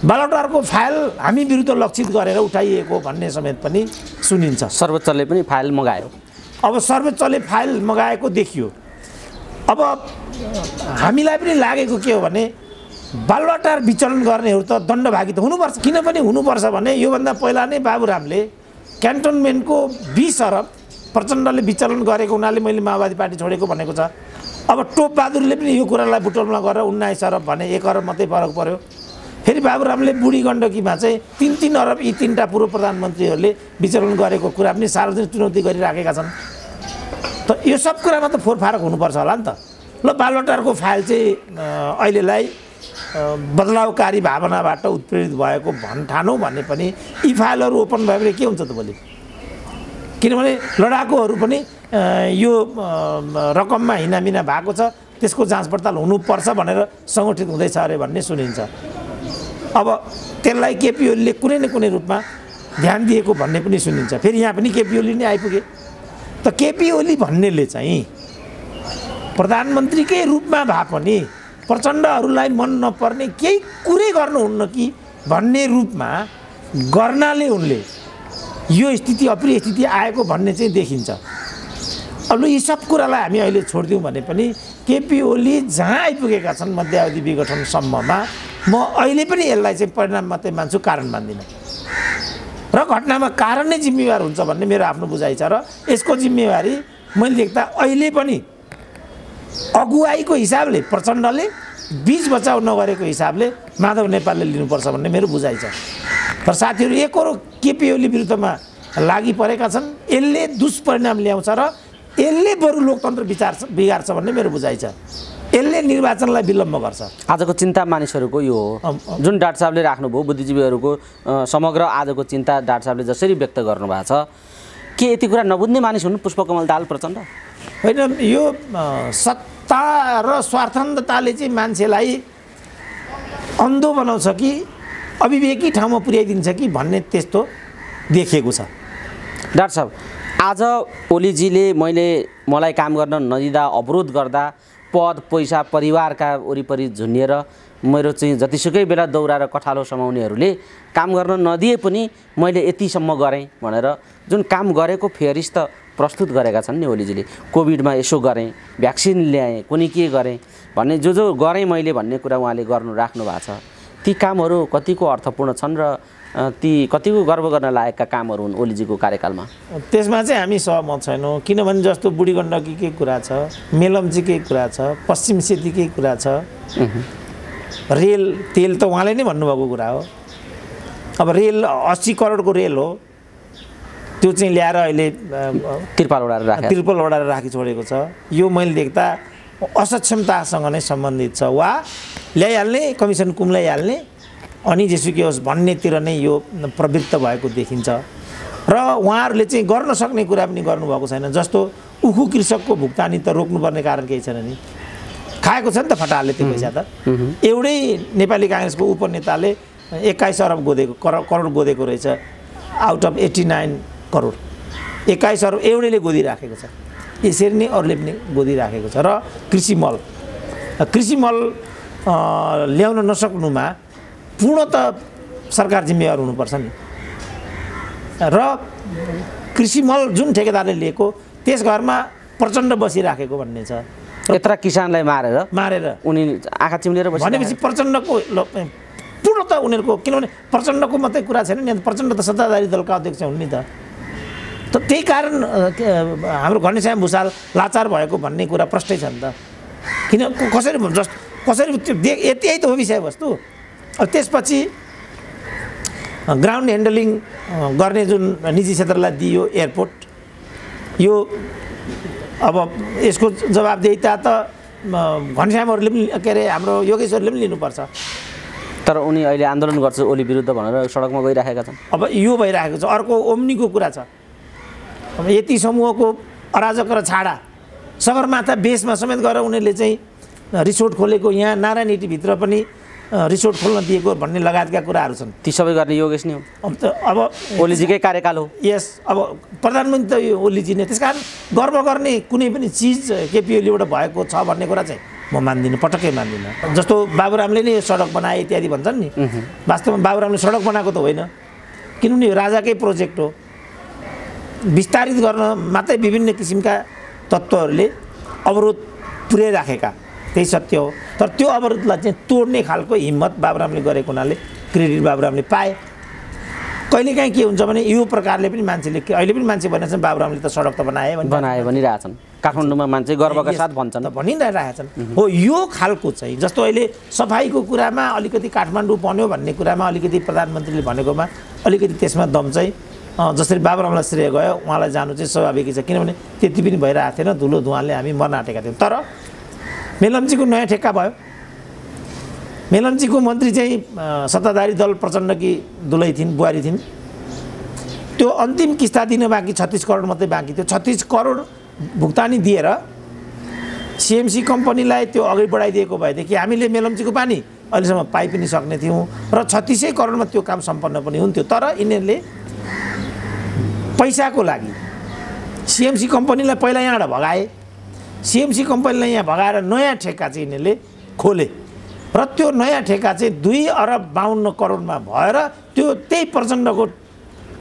ब्यालोटारको फाइल हामी विरुद्ध लक्षित गरेर उठाइएको भन्ने समेत पनि सुनिन्छ। सर्वोच्चले पनि फाइल मगायो। अब सर्वोच्चले फाइल मगाएको देखियो। अब हामीलाई पनि लागेको के हो भने बालुवाटार विचलन गर्नेहरू त दण्डभागी त हुनुपर्छ किनभने हुनुपर्छ भने योभन्दा पहिला नै बाबुरामले क्यान्टोनमेन्टको बिस अरब प्रचण्डले विचलन गरेको हुनाले मैले माओवादी पार्टी छोडेको भनेको छ। अब टोप बहादुरले पनि यो कुरालाई बुटोलमा गरेर उन्नाइस अरब भने एक अरब मात्रै फरक पऱ्यो फेरि बाबुरामले बुढी गण्डकीमा चाहिँ तिन तिन अरब यी तिनवटा पूर्व प्रधानमन्त्रीहरूले विचलन गरेको कुरा पनि सार्वजनिक चुनौती गरिराखेका छन्। त यो सब कुरामा त फोरफारक हुनुपर्छ होला नि त। ल बालोटारको फाइल चाहिँ अहिलेलाई बदलावकारी भावनाबाट उत्प्रेरित भएको भन् ठानौँ भने पनि यी फाइलहरू ओपन भयो भने के हुन्छ त भोलि? किनभने लडाकुहरू पनि यो रकममा हिनामिना भएको छ त्यसको जाँच पडताल हुनुपर्छ भनेर सङ्गठित हुँदैछ अरे भन्ने सुनिन्छ। अब त्यसलाई केपी ओलीले कुनै न कुनै रूपमा ध्यान दिएको भन्ने पनि सुनिन्छ। फेरि यहाँ पनि केपी ओली नै आइपुगे। त केपी ओली भन्नेले चाहिँ प्रधानमन्त्रीकै रूपमा भए पनि प्रचण्डहरूलाई मन नपर्ने केही कुरै गर्नुहुन्न कि भन्ने रूपमा गर्नाले उनले यो स्थिति अप्रिय स्थिति आएको भन्ने चाहिँ देखिन्छ। लु यी सब कुरालाई हामी अहिले छोडिदिउँ भने पनि केपी ओली जहाँ आइपुगेका छन् मध्यावधि विघटनसम्ममा म अहिले पनि यसलाई चाहिँ परिणाम मात्रै मान्छु कारण मान्दिनँ। र घटनामा कारण नै जिम्मेवार हुन्छ भन्ने मेरो आफ्नो बुझाइ छ र यसको जिम्मेवारी मैले देख्दा अहिले पनि अगुवाईको हिसाबले प्रचण्डले बिच बचाउ नगरेको हिसाबले माधव नेपालले लिनुपर्छ भन्ने मेरो बुझाइ छ। र साथीहरू एकरो केपी ओली विरुद्धमा लागि परेका छन् यसले दुष्परिणाम ल्याउँछ र यसले बरु लोकतन्त्र विचार बिगार्छ भन्ने मेरो बुझाइ छ। यसले निर्वाचनलाई विलम्ब गर्छ। आजको चिन्ता मानिसहरूको यो हो। जुन डाक्टर साहबले राख्नुभयो बुद्धिजीवीहरूको समग्र आजको चिन्ता डाक्टर साहबले जसरी व्यक्त गर्नुभएको छ। के यति कुरा नबुझ्ने मानिस हुन् पुष्पकमल दाल प्रचण्ड? होइन यो सत्ता र स्वार्थन्तताले चाहिँ मान्छेलाई अन्धो बनाउँछ कि अविवेकी ठाउँमा पुर्याइदिन्छ कि भन्ने त्यस्तो देखिएको छ। डाक्टर साहब आज ओलीजीले मैले मलाई काम गर्न नदिँदा अवरोध गर्दा पद पैसा परिवारका वरिपरि झुन्डिएर मेरो चाहिँ जतिसुकै बेला दौरा र कठालो समाउनेहरूले काम गर्न नदिए पनि मैले यतिसम्म गरेँ भनेर जुन काम गरेको फेरिस्त प्रस्तुत गरेका छन् नि ओलीजीले। कोभिडमा यसो गरेँ भ्याक्सिन ल्याएँ कुनै के गरेँ भन्ने जो जो गरेँ मैले भन्ने कुरा उहाँले गर्नु राख्नु भएको छ। ती कामहरू कतिको अर्थपूर्ण छन् र ती कतिको गर्व गर्न लायकका कामहरू हुन् ओलीजीको कार्यकालमा? त्यसमा चाहिँ हामी सहमत छैनौँ। किनभने जस्तो बुढी गण्डकीकै कुरा छ मेलम्चीकै कुरा छ पश्चिम सेतीकै कुरा छ रेल तेल त उहाँले नै भन्नुभएको कुरा हो। अब रेल अस्सी करोडको रेल हो। त्यो चाहिँ ल्याएर अहिले तिरपाल राखेर त्रिपल ओडाएर राखी छोडेको छ। यो मैले देख्दा असक्षमतासँग नै सम्बन्धित छ वा ल्याइहाल्ने कमिसन कुम्लाइहाल्ने अनि जेसुकै होस् भन्नेतिर नै यो प्रवृत्त भएको देखिन्छ। र उहाँहरूले चाहिँ गर्न सक्ने कुरा पनि गर्नुभएको छैन। जस्तो उखु कृषकको भुक्तानी त रोक्नुपर्ने कारण केही छैन नि। खाएको छ नि त फटाहरूले त्यो पैसा त। एउटै नेपाली काङ्ग्रेसको उपनेताले एक्काइस अरब गोदेको करोड करोड गोदेको रहेछ। Out of eighty nine crore. एक्काइस अरब एउटैले गोदिराखेको छ। यसरी नै अरूले पनि गोदिराखेको छ। र कृषि मल। कृषि मल ल्याउन नसक्नुमा पूर्णत सरकार जिम्मेवार हुनुपर्छ नि। र कृषि मल जुन ठेकेदारले लिएको त्यस घरमा प्रचण्ड बसिराखेको भन्ने छ। यत्र किसानलाई मारेर मारेर। उनी आँखा चिम्लेर भनेपछि प्रचण्डको पूर्ण त उनीहरूको किनभने प्रचण्डको मात्रै कुरा छैन नि प्रचण्ड त सत्ताधारी दलका अध्यक्ष हुन् नि त। त त्यही कारण हाम्रो घनश्याम भूषाल लाचार भएको भन्ने कुरा प्रष्टै छ नि त। किन कसरी जस कसरी त्यो दे यति त हो विषयवस्तु। त्यसपछि ग्राउन्ड ह्यान्डलिङ गर्ने जुन निजी क्षेत्रलाई दियो एयरपोर्ट यो अब यसको जवाबदेहिता त घनश्यामहरूले पनि के अरे हाम्रो योगेश्वरले पनि लिनुपर्छ। तर उनी अहिले आन्दोलन गर्छ ओली विरुद्ध भनेर सडकमा गइराखेका छन्। अब यो भइरहेको छ। अर्को ओम्नीको कुरा छ। अब यति समूहको अराजक र छाडा सगरमाथा बेसमा समेत गएर उनीहरूले चाहिँ रिसोर्ट खोलेको यहाँ नारायण भित्र पनि रिसोर्ट खोल्न दिएको भन्ने लगायतका कुराहरू छन्। ती सबै गर्ने योगेश नै हो। अब त अब ओलीजीकै कार्यकाल हो। यस अब प्रधानमन्त्री त यो ओलीजी नै त्यस कारण गर्व गर्ने कुनै पनि चिज केपी ओलीबाट भएको छ भन्ने कुरा चाहिँ म मान्दिनँ पटक्कै मान्दिनँ। जस्तो बाबुरामले नै यो सडक बनाए इत्यादि भन्छन् नि। वास्तवमा बाबुरामले सडक बनाएको त होइन। किनभने यो राजाकै प्रोजेक्ट हो। विस्तारित गर्न मात्रै विभिन्न किसिमका तत्त्वहरूले अवरोध पुर्याइराखेका। त्यही सत्य हो। तर त्यो अवरोधलाई चाहिँ तोड्ने खालको हिम्मत बाबुरामले गरेको हुनाले क्रेडिट बाबुरामले पाए। कहिलेकाहीँ के हुन्छ भने यो प्रकारले पनि मान्छेले के- अहिले पनि मान्छे भनेको छन् बाबुरामले त सडक त बनाए बनाए भनिरहेछन्। काठमाडौँमा मान्छे गर्वका साथ भन्छन्। त भनिरहेका छन् हो यो खालको चाहिँ जस्तो अहिले सफाइको कुरामा अलिकति काठमाडौँ बन्यो भन्ने कुरामा अलिकति प्रधानमन्त्रीले भनेकोमा अलिकति त्यसमा दम चाहिँ जसरी बाबुरामलाई श्रेय गयो उहाँलाई जानु चाहिँ स्वाभाविकै छ। किनभने त्यति पनि भइरहेको थिएन धुलो धुवाले हामी मर्न आँटेका थियौँ। तर मेलम्चीको नयाँ ठेक्का भयो। मेलम्चीको मन्त्री चाहिँ सत्ताधारी दल प्रचण्डकी दुलै थिइन् बुहारी थिइन्। त्यो अन्तिम किस्ता दिन बाँकी छत्तिस करोड मात्रै बाँकी थियो। छत्तिस करोड भुक्तानी दिएर सिएमसी कम्पनीलाई त्यो अगाडि बढाइदिएको भएदेखि हामीले मेलम्चीको पानी अहिलेसम्म पाइ पनि सक्ने थियौँ र छत्तिसै करोडमा त्यो काम सम्पन्न पनि हुन्थ्यो। तर यिनीहरूले पैसाको लागि सिएमसी कम्पनीलाई पहिला यहाँबाट भगाए। सिएमसी कम्पनीलाई यहाँ भगाएर नयाँ ठेक्का चाहिँ यिनीहरूले खोले र त्यो नयाँ ठेक्का चाहिँ दुई अरब बाहन्न करोडमा भएर त्यो त्यही प्रचण्डको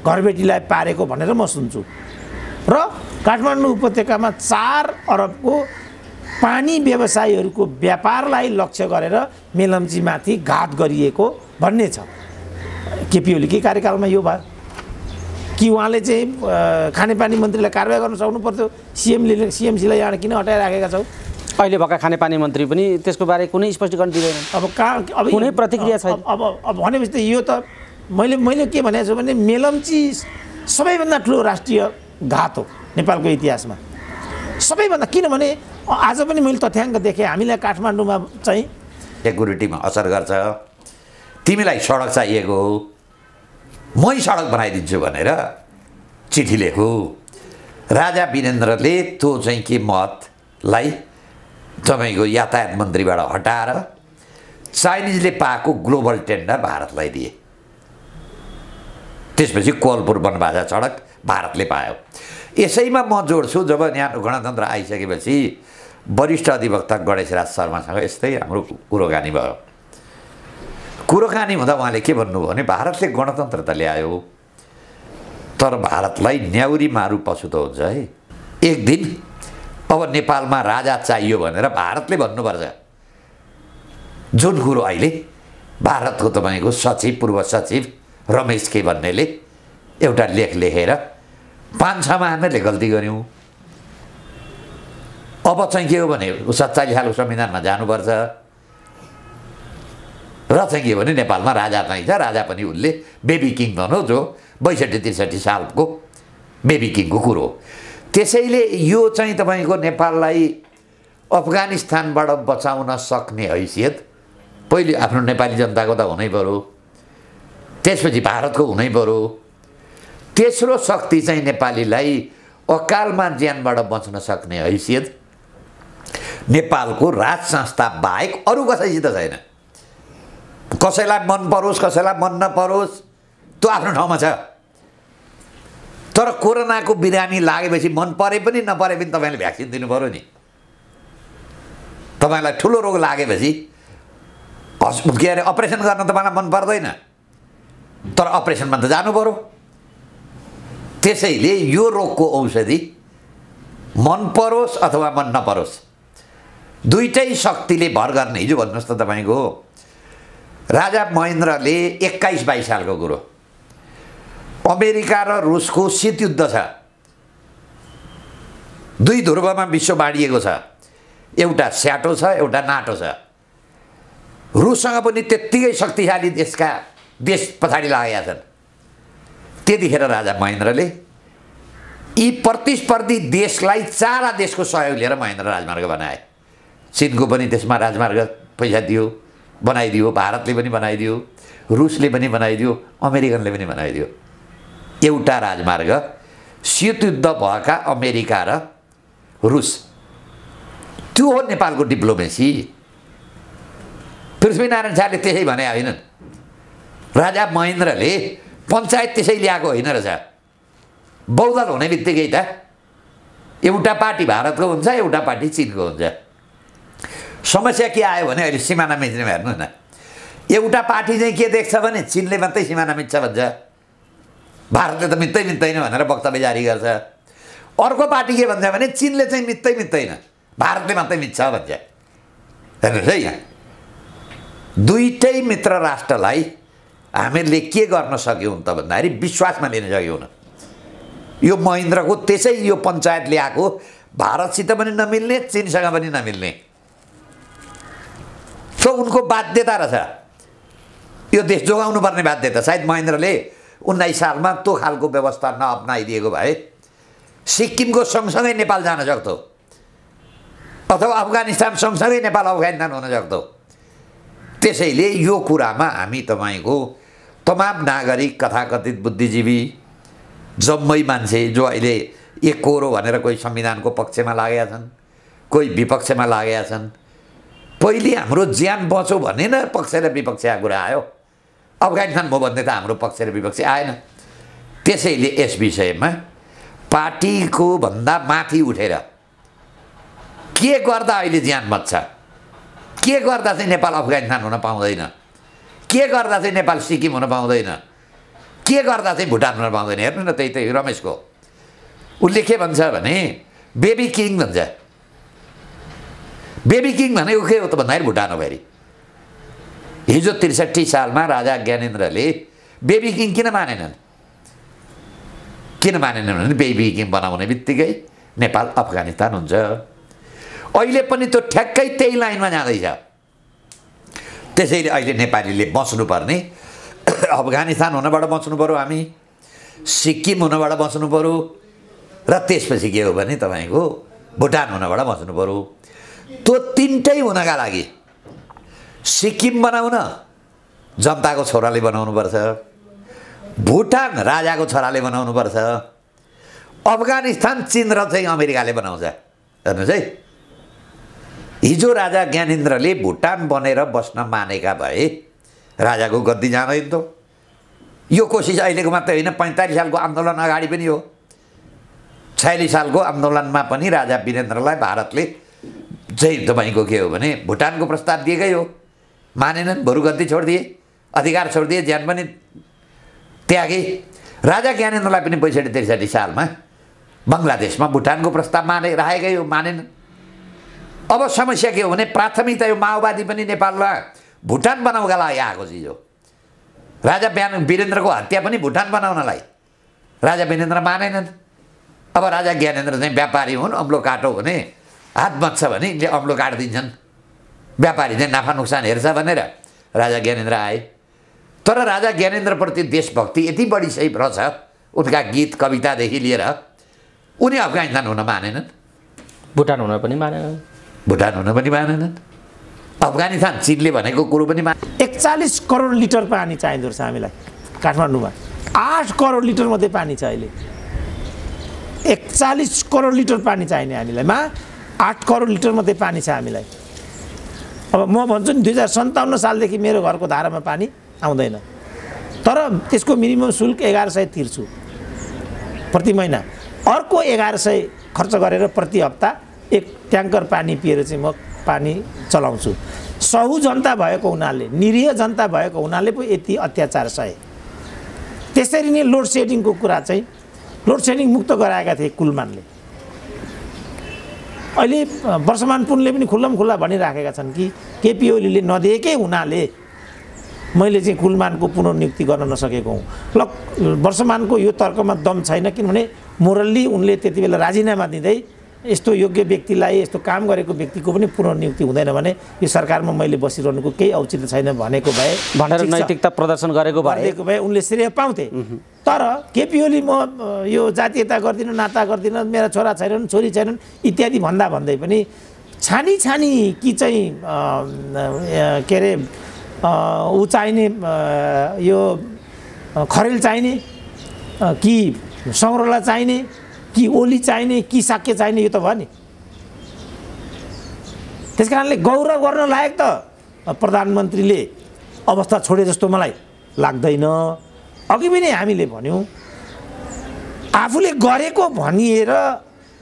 घरबेटीलाई पारेको भनेर म सुन्छु। र काठमाडौँ उपत्यकामा चार अरबको पानी व्यवसायीहरूको व्यापारलाई लक्ष्य गरेर मेलम्चीमाथि घात गरिएको भन्ने छ। केपी ओलीकै कार्यकालमा यो भयो। कि उहाँले चाहिँ खानेपानी मन्त्रीलाई कारवाही गर्न सक्नु पर्थ्यो सिएमले सिएमसीलाई यहाँ किन हटाइराखेका छौ? अहिले भएका खानेपानी मन्त्री पनि त्यसको बारे कुनै स्पष्टीकरण दिँदैनन्। अब कहाँ अब कुनै प्रतिक्रिया छैन। अब अब अब भनेपछि त यो त मैले मैले के भनेको छु भने मेलम्ची सबैभन्दा ठुलो राष्ट्रिय घात हो नेपालको इतिहासमा। सबैभन्दा किनभने आज पनि मैले तथ्याङ्क देखेँ हामीलाई काठमाडौँमा चाहिँ सेक्युरिटीमा असर गर्छ। तिमीलाई सडक चाहिएको हो। मै सडक बनाइदिन्छु भनेर चिठी लेखु। राजा वीरेन्द्रले त्यो चाहिँ के मतलाई तपाईँको यातायात मन्त्रीबाट हटाएर चाइनिजले पाएको ग्लोबल टेन्डर भारतलाई दिए। त्यसपछि कोलपुर बनबाजा सडक भारतले पायो। यसैमा म जोड्छु जब यहाँ गणतन्त्र आइसकेपछि वरिष्ठ अधिवक्ता गणेशराज शर्मासँग यस्तै हाम्रो कुरोकानी भयो। कुरोकानी हुँदा उहाँले के भन्नुभयो भने भारतले गणतन्त्र त ल्यायो तर भारतलाई न्याउरी मारु पशु त हुन्छ है एक दिन अब नेपालमा राजा चाहियो भनेर भारतले भन्नुपर्छ जुन कुरो अहिले भारतको तपाईँको सचिव पूर्व सचिव रमेश के भन्नेले एउटा लेख लेखेर पाँच छमा हामीले गल्ती गऱ्यौँ अब चाहिँ के हो भने सत्ताइस सालको संविधानमा जानुपर्छ र चाहिँ के हो भने नेपालमा राजा चाहिँ छ। राजा पनि उसले बेबी किङ भनौँ जो बैसठी त्रिसठी सालको बेबी किङको कुरो हो। त्यसैले यो चाहिँ तपाईँको नेपाललाई अफगानिस्तानबाट बचाउन सक्ने हैसियत पहिले आफ्नो नेपाली जनताको त हुनै पऱ्यो त्यसपछि भारतको हुनै पऱ्यो तेस्रो शक्ति चाहिँ नेपालीलाई अकालमा ज्यानबाट बच्न सक्ने हैसियत नेपालको राज संस्था बाहेक अरू कसैसित छैन। कसैलाई मन परोस् कसैलाई मन नपरोस् त्यो आफ्नो ठाउँमा छ। तर कोरोनाको बिरामी लागेपछि मन परे पनि नपरे पनि तपाईँले भ्याक्सिन दिनु पऱ्यो नि। तपाईँलाई ठुलो रोग लागेपछि हस् के अरे अपरेसन गर्न तपाईँलाई मन पर्दैन। तर अपरेसनमा त जानु पऱ्यो त्यसैले यो रोगको औषधि मन परोस् अथवा मन नपरोस् दुइटै शक्तिले भर गर्ने। हिजो भन्नुहोस् त तपाईँको। राजा महेन्द्रले एक्काइस बाइस सालको कुरो। अमेरिका र रुसको शीतयुद्ध छ। दुई ध्रुवमा विश्व बाँडिएको छ। एउटा स्याटो छ एउटा नाटो छ। रुससँग पनि त्यत्तिकै शक्तिशाली देशका देश पछाडि लागेका छन्। त्यतिखेर राजा महेन्द्रले यी प्रतिस्पर्धी देशलाई चारा देशको सहयोग लिएर महेन्द्र राजमार्ग बनाए। चिनको पनि त्यसमा राजमार्ग पैसा दियो। बनाइदियो भारतले पनि बनाइदियो रुसले पनि बनाइदियो अमेरिकनले पनि बनाइदियो। एउटा राजमार्ग शीतयुद्ध भएका अमेरिका र रुस। त्यो हो नेपालको डिप्लोमेसी। पृथ्वीनारायण शाहले त्यसै भने होइनन्। राजा महेन्द्रले पञ्चायत त्यसै ल्याएको होइन रहेछ। बहुदल हुने बित्तिकै त एउटा पार्टी भारतको हुन्छ एउटा पार्टी चिनको हुन्छ। समस्या के आयो भने अहिले सिमाना मिच्नेमा हेर्नुहोस् न। एउटा पार्टी चाहिँ के देख्छ भने चिनले मात्रै सिमाना मिच्छ भन्छ। भारतले त मित्तै मित्दैन भनेर वक्तव्य जारी गर्छ। अर्को पार्टी के भन्छ भने चिनले चाहिँ मित्तै मित्दैन भारतले मात्रै मिच्छ भन्छ। हेर्नुहोस् है यहाँ। दुइटै मित्र राष्ट्रलाई हामीले के गर्न सक्यौँ त भन्दाखेरि विश्वासमा लिन सक्यौँ यो महेन्द्रको त्यसै यो पञ्चायत ल्याएको भारतसित पनि नमिल्ने चिनसँग पनि नमिल्ने। त्यो उनको बाध्यता रहेछ। यो देश जोगाउनु पर्ने बाध्यता। सायद महेन्द्रले उन्नाइस सालमा त्यो खालको व्यवस्था नअप्नाइदिएको भए सिक्किमको सँगसँगै नेपाल जान सक्थ्यो। अथवा अफगानिस्तान सँगसँगै नेपाल अफगानिस्तान हुन सक्थ्यो। त्यसैले यो कुरामा हामी तपाईँको तमाम नागरिक कथाकथित बुद्धिजीवी जम्मै मान्छे जो अहिले एकहोरो भनेर कोही संविधानको पक्षमा लागेका छन् कोही विपक्षमा लागेका छन् पहिले हाम्रो ज्यान बचो भने न पक्ष र विपक्षको कुरा आयो। अफगानिस्तान भयो भन्ने त हाम्रो पक्ष र विपक्ष आएन। त्यसैले यस विषयमा पार्टीको भन्दा माथि उठेर के गर्दा अहिले ज्यान बच्छ? के गर्दा चाहिँ नेपाल अफगानिस्तान हुन पाउँदैन? के गर्दा चाहिँ नेपाल सिक्किम हुन पाउँदैन? के गर्दा चाहिँ भुटान हुन पाउँदैन? हेर्नु न त्यही त्यही रमेशको। उसले के भन्छ भने बेबी किङ भन्छ। बेबी किङ भनेको के हो त भन्दाखेरि भुटान हो फेरि। हिजो त्रिसठी सालमा राजा ज्ञानेन्द्रले बेबी किङ किन मानेनन्? किन मानेनन् भने बेबी गेम बनाउने बित्तिकै नेपाल अफगानिस्तान हुन्छ। अहिले पनि त्यो ठ्याक्कै त्यही लाइनमा जाँदैछ। त्यसैले अहिले नेपालीले बस्नुपर्ने। अफगानिस्तान हुनबाट बच्नु पऱ्यो हामी। सिक्किम हुनबाट बच्नु पऱ्यो र त्यसपछि के हो भने तपाईँको भुटान हुनबाट बच्नु पऱ्यो त्यो तिनटै हुनका लागि सिक्किम बनाउन जनताको छोराले बनाउनुपर्छ भुटान राजाको छोराले बनाउनुपर्छ अफगानिस्तान चीन र चाहिँ अमेरिकाले बनाउँछ हेर्नुहोस् है हिजो राजा ज्ञानेन्द्रले भुटान बनेर बस्न मानेका भए राजाको गद्दी जाँदैन त यो कोसिस अहिलेको मात्रै होइन पैँतालिस सालको आन्दोलन अगाडि पनि हो छयालिस सालको आन्दोलनमा पनि राजा वीरेन्द्रलाई भारतले चाहिँ तपाईँको के हो भने भुटानको प्रस्ताव दिएकै हो। मानेनन् बरु गद्दी छोडिदिए अधिकार छोडिदिए ज्यान पनि त्यागे। राजा ज्ञानेन्द्रलाई पनि बैसठी त्रिसठी सालमा बङ्गलादेशमा भुटानको प्रस्ताव माने राखेकै हो मानेनन्। अब समस्या के हो भने प्राथमिकता यो माओवादी पनि नेपालमा भुटान बनाउनका लागि आएको चिज हो। राजा बिहान वीरेन्द्रको हत्या पनि भुटान बनाउनलाई। राजा वीरेन्द्र मानेनन्। अब राजा ज्ञानेन्द्र चाहिँ व्यापारी हुन् अम्लो काटो भने हात बच्छ भने यिनले अम्लो काटिदिन्छन् व्यापारी चाहिँ नाफा नोक्सान हेर्छ भनेर राजा ज्ञानेन्द्र आए। तर राजा ज्ञानेन्द्रप्रति देशभक्ति यति बढी सही रहेछ उनका गीत कवितादेखि लिएर उनी अफगानिस्तान हुन मानेनन्। भुटान हुन पनि मानेन भुटान हुन पनि मानेनन्। अफगानिस्तान चिनले भनेको कुरो पनि मान। एकचालिस करोड लिटर पानी चाहिँदो रहेछ हामीलाई काठमाडौँमा। आठ करोड लिटर मात्रै पानी छ अहिले। एकचालिस करोड लिटर पानी चाहिने हामीलाई। मा आठ करोड लिटर मात्रै पानी छ हामीलाई। अब म भन्छु नि दुई हजार सन्ताउन्न सालदेखि मेरो घरको धारामा पानी आउँदैन। तर त्यसको मिनिमम शुल्क एघार सय तिर्छु। प्रति महिना। अर्को एघार सय खर्च गरेर प्रति हप्ता एक ट्याङ्कर पानी पिएर चाहिँ म पानी चलाउँछु। सहु जनता भएको हुनाले निरीह जनता भएको हुनाले पो यति अत्याचार सहे। त्यसरी नै लोड सेडिङको कुरा चाहिँ लोड सेडिङ मुक्त गराएका थिए कुलमानले। अहिले वर्षमान पुनले पनि खुल्लम खुल्ला भनिराखेका छन् कि केपी ओलीले नदिएकै हुनाले मैले चाहिँ कुलमानको पुनर्नियुक्ति गर्न नसकेको हुँ। ल वर्षमानको यो तर्कमा दम छैन किनभने मोरल्ली उनले त्यति बेला राजीनामा दिँदै यस्तो योग्य व्यक्तिलाई यस्तो काम गरेको व्यक्तिको पनि पुनर्नियुक्ति हुँदैन भने यो सरकारमा मैले बसिरहनुको केही औचित्य छैन भनेको भए भनेर। नैतिकता प्रदर्शन गरेको गरिदिएको भए उनले श्रेय पाउँथे। तर केपी ओली म यो जातीयता गर्दिनँ नाता गर्दिनँ मेरा छोरा छैनन् छोरी छैनन् इत्यादि भन्दा भन्दै पनि छानी छानी कि चाहिँ के अरे ऊ चाहिने यो खरेल चाहिने कि सौरला चाहिने कि ओली चाहिने कि साक्य चाहिने यो त भयो नि। त्यस कारणले गौरव गर्न लायक त प्रधानमन्त्रीले अवस्था छोडे जस्तो मलाई लाग्दैन। अघि पनि हामीले भन्यौँ आफूले गरेको भनिएर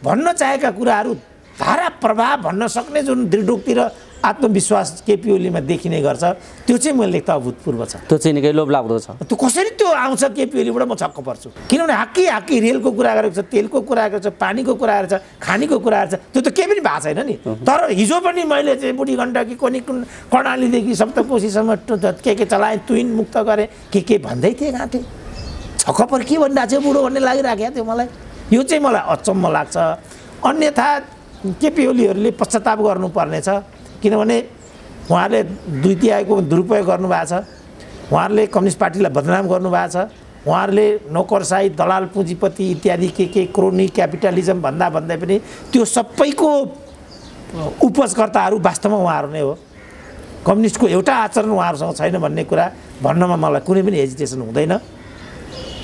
भन्न चाहेका कुराहरू धारा प्रभाव भन्न सक्ने जुन दृढोक्ति र आत्मविश्वास केपी ओलीमा देखिने गर्छ। त्यो चाहिँ मैले लेख्दा अभूतपूर्व छ। त्यो चाहिँ निकै लोभ लाग्दो छ। त्यो कसरी त्यो आउँछ केपी ओलीबाट म छक्क पर्छु। किनभने हाक्की हाक्की रेलको कुरा गरेको छ तेलको कुरा गरेको छ पानीको कुराहरू छ खानीको कुराहरू छ त्यो त केही पनि भएको छैन नि। तर हिजो पनि मैले चाहिँ बुढी गण्डकी कोनी कुन कर्णालीदेखि सप्तकोशीसम्म के के चलाएँ तुइन मुक्त गरेँ के के भन्दै थिएँ घाँटे छक्क पर के भनिरहेको छ बुढो भन्ने लागिराखेको थियो मलाई। यो चाहिँ मलाई अचम्म लाग्छ। अन्यथा केपी ओलीहरूले पश्चाताप गर्नुपर्नेछ? किनभने उहाँहरूले दुई तिहाईको दुरुपयोग गर्नुभएको छ। उहाँहरूले कम्युनिस्ट पार्टीलाई बदनाम गर्नुभएको छ। उहाँहरूले नोकरसाही दलाल पुँजीपति इत्यादि के के क्रोनी क्यापिटलिजम भन्दा भन्दै पनि त्यो सबैको उपजकर्ताहरू वास्तवमा उहाँहरू नै हो। कम्युनिस्टको एउटा आचरण उहाँहरूसँग छैन भन्ने कुरा भन्नमा मलाई कुनै पनि हेजिटेसन हुँदैन।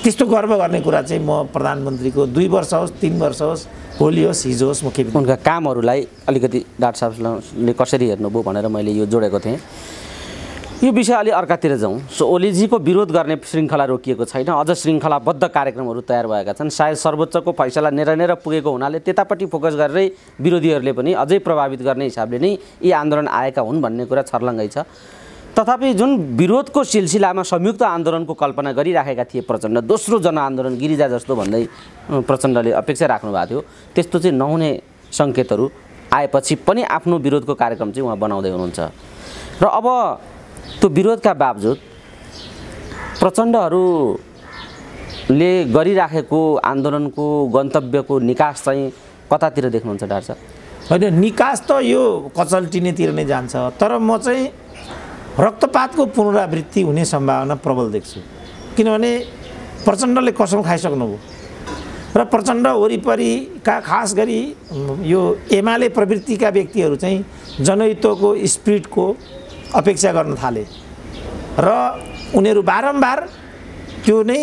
त्यस्तो गर्व गर्ने कुरा चाहिँ म प्रधानमन्त्रीको दुई वर्ष होस् तिन वर्ष होस् भोलि होस् हिजो होस् म के उनका कामहरूलाई अलिकति डाक्टर साहबले कसरी हेर्नुभयो भनेर मैले यो जोडेको थिएँ। यो विषय अलि अर्कातिर जाउँ। सो ओलीजीको विरोध गर्ने श्रृङ्खला रोकिएको छैन। अझ श्रृङ्खलाबद्ध कार्यक्रमहरू तयार भएका छन्। सायद सर्वोच्चको फैसला नेर पुगेको हुनाले त्यतापट्टि फोकस गरेरै विरोधीहरूले पनि अझै प्रभावित गर्ने हिसाबले नै यी आन्दोलन आएका हुन् भन्ने कुरा छर्लङ्गै छ। तथापि जुन विरोधको सिलसिलामा संयुक्त आन्दोलनको कल्पना गरिराखेका थिए प्रचण्ड दोस्रो जनआन्दोलन गिरिजा जस्तो भन्दै प्रचण्डले अपेक्षा राख्नु भएको थियो त्यस्तो चाहिँ नहुने सङ्केतहरू आएपछि पनि आफ्नो विरोधको कार्यक्रम चाहिँ उहाँ बनाउँदै हुनुहुन्छ। र अब त्यो विरोधका बावजुद प्रचण्डहरू ले गरिराखेको आन्दोलनको गन्तव्यको निकास चाहिँ कतातिर देख्नुहुन्छ डाक्टर साहब? होइन निकास त यो कचल्टिनेतिर नै जान्छ तर म चाहिँ रक्तपातको पुनरावृत्ति हुने सम्भावना प्रबल देख्छु। किनभने प्रचण्डले कसम खाइसक्नुभयो। र प्रचण्ड वरिपरिका खास गरी यो एमाले प्रवृत्तिका व्यक्तिहरू चाहिँ जनयुद्धको स्पिरिटको अपेक्षा गर्न थाले। र उनीहरू बारम्बार त्यो नै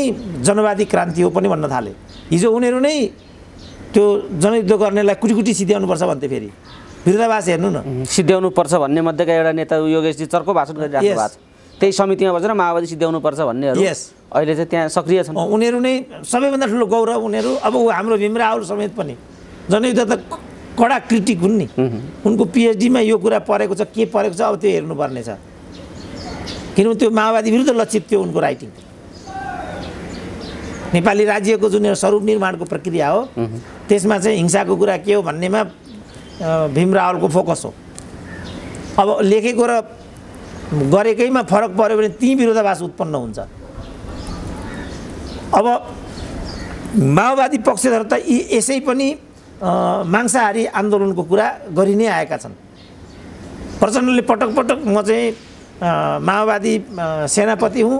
जनवादी क्रान्ति हो पनि भन्न थाले। हिजो उनीहरू नै त्यो जनयुद्ध गर्नेलाई कुटी कुटी सिध्याउनुपर्छ भन्थे फेरि। विरोधाभास हेर्नु न। सिद्ध्याउनु पर्छ भन्ने मध्येका एउटा नेता योगेशजी चर्को भाषण गरिराख्नु. भएको छ। त्यही समितिमा बसेर माओवादी सिद्ध्याउनु पर्छ भन्नेहरू। Yes. अहिले चाहिँ त्यहाँ सक्रिय छन्। उनीहरू नै सबैभन्दा ठुलो गौरव उनीहरू अब ऊ हाम्रो भीम रावल समेत पनि। जनयुद्ध त कडा क्रिटिक हुन् नि। उनको पिएचडीमा यो कुरा परेको छ के परेको छ अब त्यो हेर्नुपर्ने छ। किनभने त्यो माओवादी विरुद्ध लक्षित थियो उनको राइटिङ। नेपाली राज्यको जुन एउटा स्वरूप निर्माणको प्रक्रिया हो त्यसमा चाहिँ हिंसाको कुरा के हो भन्नेमा भीम रावलको फोकस हो। अब लेखेको र गरेकैमा फरक पऱ्यो भने ती विरोधाभास उत्पन्न हुन्छ। अब माओवादी पक्षधर त यी यसै पनि मांसाहारी आन्दोलनको कुरा गरि नै आएका छन्। प्रचण्डले पटक पटक म चाहिँ माओवादी सेनापति हुँ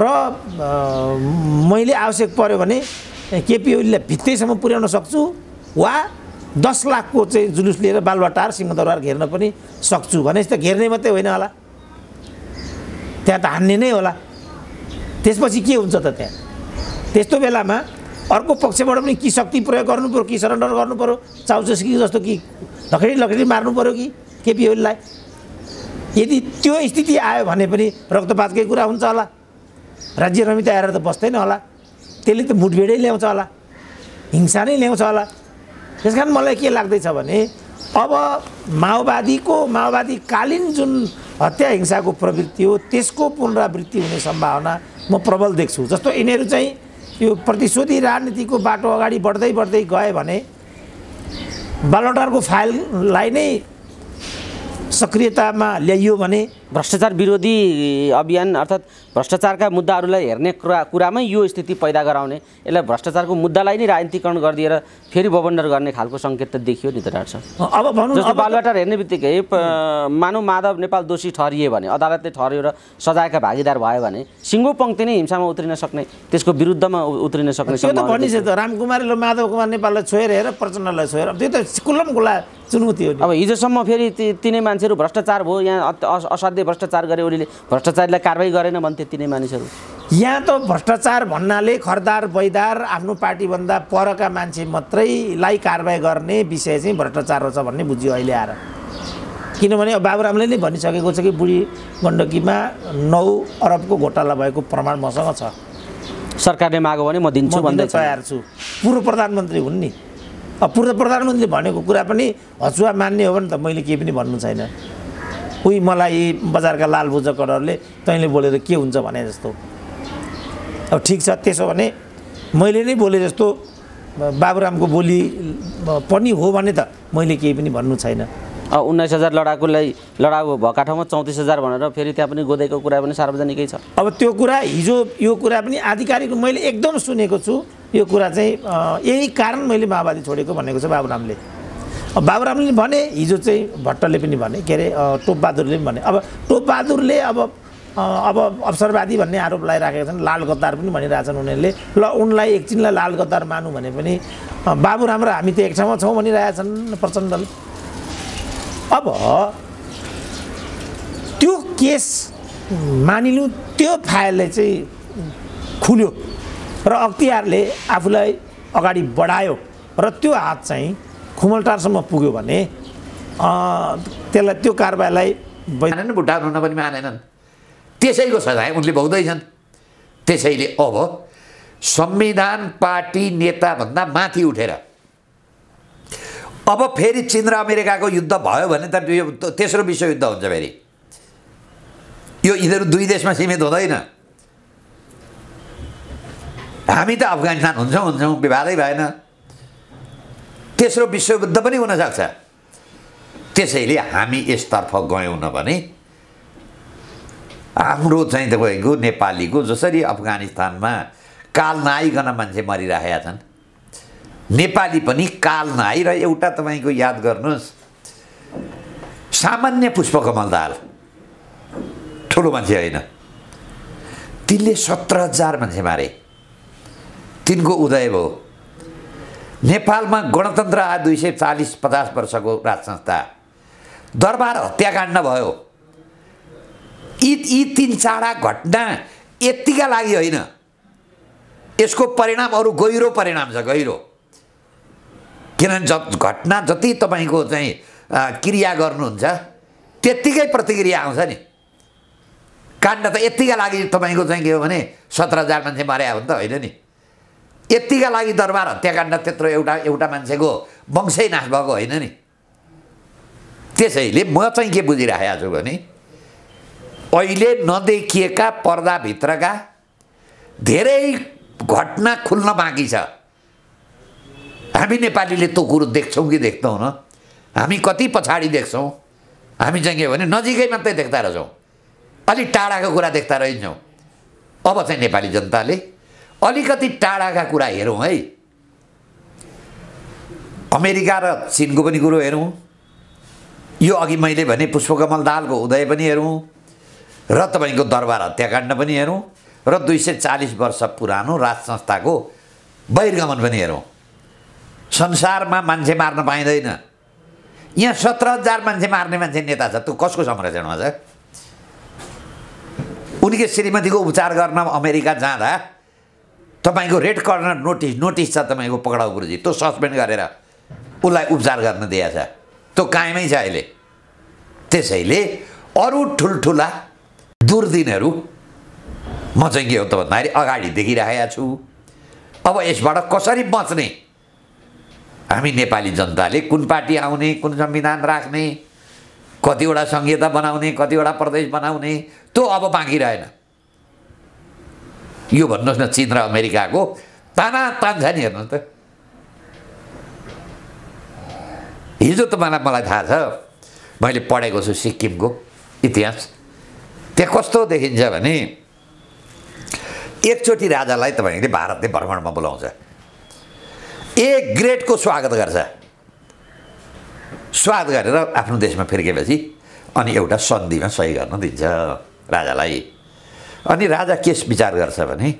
र मैले आवश्यक पऱ्यो भने केपी ओलीलाई भित्तैसम्म पुर्याउन सक्छु वा दस लाखको चाहिँ जुलुस लिएर बालुवाटार सिंहदरबार घेर्न पनि सक्छु। भनेपछि त घेर्ने मात्रै होइन होला। त्यहाँ त हान्ने नै होला। त्यसपछि के हुन्छ त त्यहाँ? त्यस्तो बेलामा अर्को पक्षबाट पनि कि शक्ति प्रयोग गर्नु पऱ्यो कि सरेन्डर गर्नु पऱ्यो चाउचुस्की जस्तो कि लखेडी लखेडी मार्नु पऱ्यो कि केपी ओलीलाई। यदि त्यो स्थिति आयो भने पनि रक्तपातकै कुरा हुन्छ होला। राज्य रमिता आएर त बस्दैन होला। त्यसले त मुठभेडै ल्याउँछ होला। हिंसा नै ल्याउँछ होला। त्यस कारण मलाई के लाग्दैछ भने अब माओवादीको माओवादीकालीन जुन हत्या हिंसाको प्रवृत्ति हो त्यसको पुनरावृत्ति हुने सम्भावना म प्रबल देख्छु। जस्तो यिनीहरू चाहिँ यो प्रतिशोधी राजनीतिको बाटो अगाडि बढ्दै बढ्दै गए भने बालोटारको फाइललाई नै सक्रियतामा ल्याइयो भने भ्रष्टाचार विरोधी अभियान अर्थात् भ्रष्टाचारका मुद्दाहरूलाई हेर्ने कुरा कुरामै यो स्थिति पैदा गराउने यसलाई भ्रष्टाचारको मुद्दालाई नै राजनीतिकरण गरिदिएर फेरि बबन्डर गर्ने खालको सङ्केत त देखियो नि त डाक्टर अब भनौँ न, जस्तो अब बालुवाटार हेर्ने बित्तिकै मानव माधव नेपाल दोषी ठहरिए भने अदालतले ठहर्यो र सजायका भागीदार भयो भने सिङ्गो पङ्क्ति नै हिंसामा उत्रिन सक्ने त्यसको विरुद्धमा उत्रिन सक्ने त्यो त भनिसक्यो त रामकुमारले माधव कुमार नेपाललाई छोएर हेर प्रचण्डलाई छोएर त्यो त कुल्लम खुल्ला चुनौती हो अब हिजोसम्म फेरि तिनै मान्छेहरू भ्रष्टाचार भयो यहाँ अत- भ्रष्टाचार गरे ओलीले भ्रष्टाचारीलाई कारवाही गरेन भन्थे तिनै मानिसहरू। यहाँ त भ्रष्टाचार भन्नाले खरदार बैदार आफ्नो पार्टीभन्दा परका मान्छे मात्रैलाई कारवाही गर्ने विषय चाहिँ भ्रष्टाचार रहेछ भन्ने बुझ्यो अहिले आएर। किनभने बाबुरामले नै भनिसकेको छ कि बुढी गण्डकीमा नौ अरबको घोटाला भएको प्रमाण मसँग छ। सरकारले माग्यो भने म दिन्छु भन्दै तयार छु। पूर्व प्रधानमन्त्री हुन् नि। अब पूर्व प्रधानमन्त्रीले भनेको कुरा पनि हचुवा मान्ने हो भने त मैले केही पनि भन्नु छैन। उही मलाई बजारका लाल बुझकरहरूले तैँले बोलेर के हुन्छ भने जस्तो। अब ठिक छ त्यसो भने मैले नै बोले जस्तो बाबुरामको बोली पनि हो भने त मैले केही पनि भन्नु छैन। उन्नाइस हजार लडाकुलाई लडाकु भएका ठाउँमा चौतिस हजार भनेर फेरि त्यहाँ पनि गोदाइको कुरा पनि सार्वजनिकै छ। अब त्यो कुरा हिजो यो कुरा पनि आधिकारिक मैले एकदम सुनेको छु। यो कुरा चाहिँ यही कारण मैले माओवादी छोडेको भनेको छ बाबुरामले। बाबुरामले भने हिजो चाहिँ भट्टले पनि भने के अरे टोपबहादुरले पनि भने। अब टोपबहादुरले अब अब अवसरवादी भन्ने आरोप लगाइराखेका छन् लाल गद्दार पनि भनिरहेछन् उनीहरूले। ल उनलाई एकछिनलाई लाल गद्दार मानु भने पनि बाबुराम र हामी त एक ठाउँमा छौँ भनिरहेछन् प्रचण्डले। अब त्यो केस मानिलिउँ त्यो फाइलले चाहिँ खुल्यो र अख्तियारले आफूलाई अगाडि बढायो र त्यो हात चाहिँ खुमलटारसम्म पुग्यो भने त्यसलाई त्यो कारबाहीलाई मानेनन् भुटान हुन पनि मानेनन्। त्यसैको सजाय उनले भोग्दैछन्। त्यसैले अब संविधान पार्टी नेताभन्दा माथि उठेर अब फेरि चिन र अमेरिकाको युद्ध भयो भने त यो तेस्रो विश्वयुद्ध हुन्छ फेरि। यो यिनीहरू दुई देशमा सीमित हुँदैन। हामी त अफगानिस्तान हुन्छौँ हुन्छौँ विवादै भएन। तेस्रो विश्वयुद्ध पनि हुनसक्छ त्यसैले हामी यसतर्फ गयौँ भने हाम्रो चाहिँ तपाईँको नेपालीको जसरी अफगानिस्तानमा काल नआइकन मान्छे मरिरहेका छन्। नेपाली पनि काल र एउटा तपाईँको याद गर्नुहोस् सामान्य पुष्पकमल दाल ठुलो मान्छे होइन। तिनले सत्र हजार मान्छे मारे। तिनको उदय भयो। नेपालमा गणतन्त्र आयो दुई सय चालिस पचास वर्षको राज संस्था दरबार हत्याकाण्ड भयो। यी यी तिन चारवटा घटना यत्तिका लागि होइन। यसको परिणाम अरू गहिरो परिणाम छ गहिरो। किनभने ज घटना जति तपाईँको चाहिँ क्रिया गर्नुहुन्छ त्यत्तिकै प्रतिक्रिया आउँछ नि। काण्ड त यत्तिका लागि तपाईँको चाहिँ के हो भने सत्र हजार मान्छे मारे हो नि त होइन नि। यत्तिका लागि दरबार हत्याकाण्ड त्यत्रो एउटा एउटा मान्छेको वंशै नाश भएको होइन नि? त्यसैले म चाहिँ के बुझिरहेको छु भने अहिले नदेखिएका पर्दाभित्रका धेरै घटना खुल्न बाँकी छ। हामी नेपालीले त्यो कुरो देख्छौँ कि देख्दैनौँ हामी कति पछाडि देख्छौँ? हामी चाहिँ के भने नजिकै मात्रै देख्दा रहेछौँ। अलिक टाढाको कुरा देख्दा रहन्छौँ। अब चाहिँ नेपाली जनताले अलिकति टाढाका कुरा हेरौँ है। अमेरिका र चिनको पनि कुरो हेरौँ। यो अघि मैले भने पुष्पकमल दालको उदय पनि हेरौँ र तपाईँको दरबार हत्याकाण्ड पनि हेरौँ र दुई सय चालिस वर्ष पुरानो राज संस्थाको बहिर्गमन पनि हेरौँ। संसारमा मान्छे मार्न पाइँदैन। यहाँ सत्र हजार मान्छे मार्ने मान्छे नेता छ। त्यो कसको संरक्षणमा छ उनकी श्रीमतीको उपचार गर्न अमेरिका जाँदा तपाईँको रेड कर्नर नोटिस नोटिस छ तपाईँको पक्राउ गुरुजी। त्यो सस्पेन्ड गरेर उसलाई उपचार गर्न दिएको छ। त्यो कायमै छ अहिले। त्यसैले अरू ठुल्ठुला दुर्दिनहरू म चाहिँ के हो त भन्दाखेरि अगाडि देखिरहेको छु। अब यसबाट कसरी बच्ने? हामी नेपाली जनताले कुन पार्टी आउने कुन संविधान राख्ने कतिवटा संहिता बनाउने कतिवटा प्रदेश बनाउने त्यो अब बाँकी रहेन। यो भन्नुहोस् न चिन र अमेरिकाको। ताना तान छ नि हेर्नुहोस् त। हिजो त मलाई मलाई थाहा छ मैले पढेको छु सिक्किमको इतिहास। त्यहाँ कस्तो देखिन्छ भने एकचोटि राजालाई तपाईँले भारतले भ्रमणमा बोलाउँछ। एक ग्रेडको स्वागत गर्छ। स्वागत गरेर आफ्नो देशमा फर्केपछि अनि एउटा सन्धिमा सही गर्न दिन्छ राजालाई। अनि राजा के विचार गर्छ भने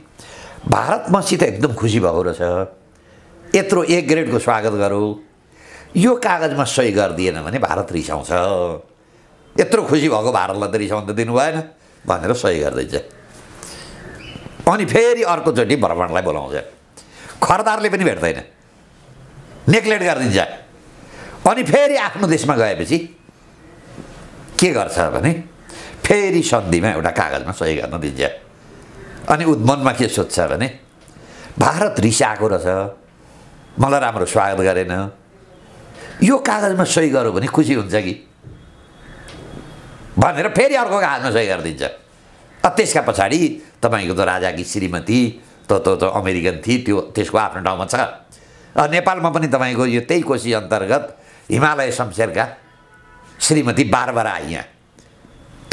भारत मसित एकदम खुसी भएको रहेछ। यत्रो एक ग्रेडको स्वागत गरौँ। यो कागजमा सही गरिदिएन भने भारत रिसाउँछ। यत्रो खुसी भएको भारतलाई त रिसाउनु त दिनु भएन भनेर सही गरिदिन्छ। अनि फेरि अर्कोचोटि भ्रमणलाई बोलाउँछ। खरदारले पनि भेट्दैन। नेग्लेक्ट गरिदिन्छ। अनि फेरि आफ्नो देशमा गएपछि के गर्छ भने फेरि सन्धिमा एउटा कागजमा सही गर्न दिन्छ अनि उ मनमा के सोध्छ भने भारत रिसाएको रहेछ मलाई राम्रो स्वागत गरेन यो कागजमा सही गरौँ भने खुसी हुन्छ कि भनेर फेरि अर्को कागजमा सही गरिदिन्छ त्यसका पछाडि तपाईँको त राजाकी श्रीमती त त अमेरिकन थिए त्यो त्यसको आफ्नो ठाउँमा छ नेपालमा पनि तपाईँको यो त्यही कोसी अन्तर्गत हिमालय शमशेरका श्रीमती बारबार यहाँ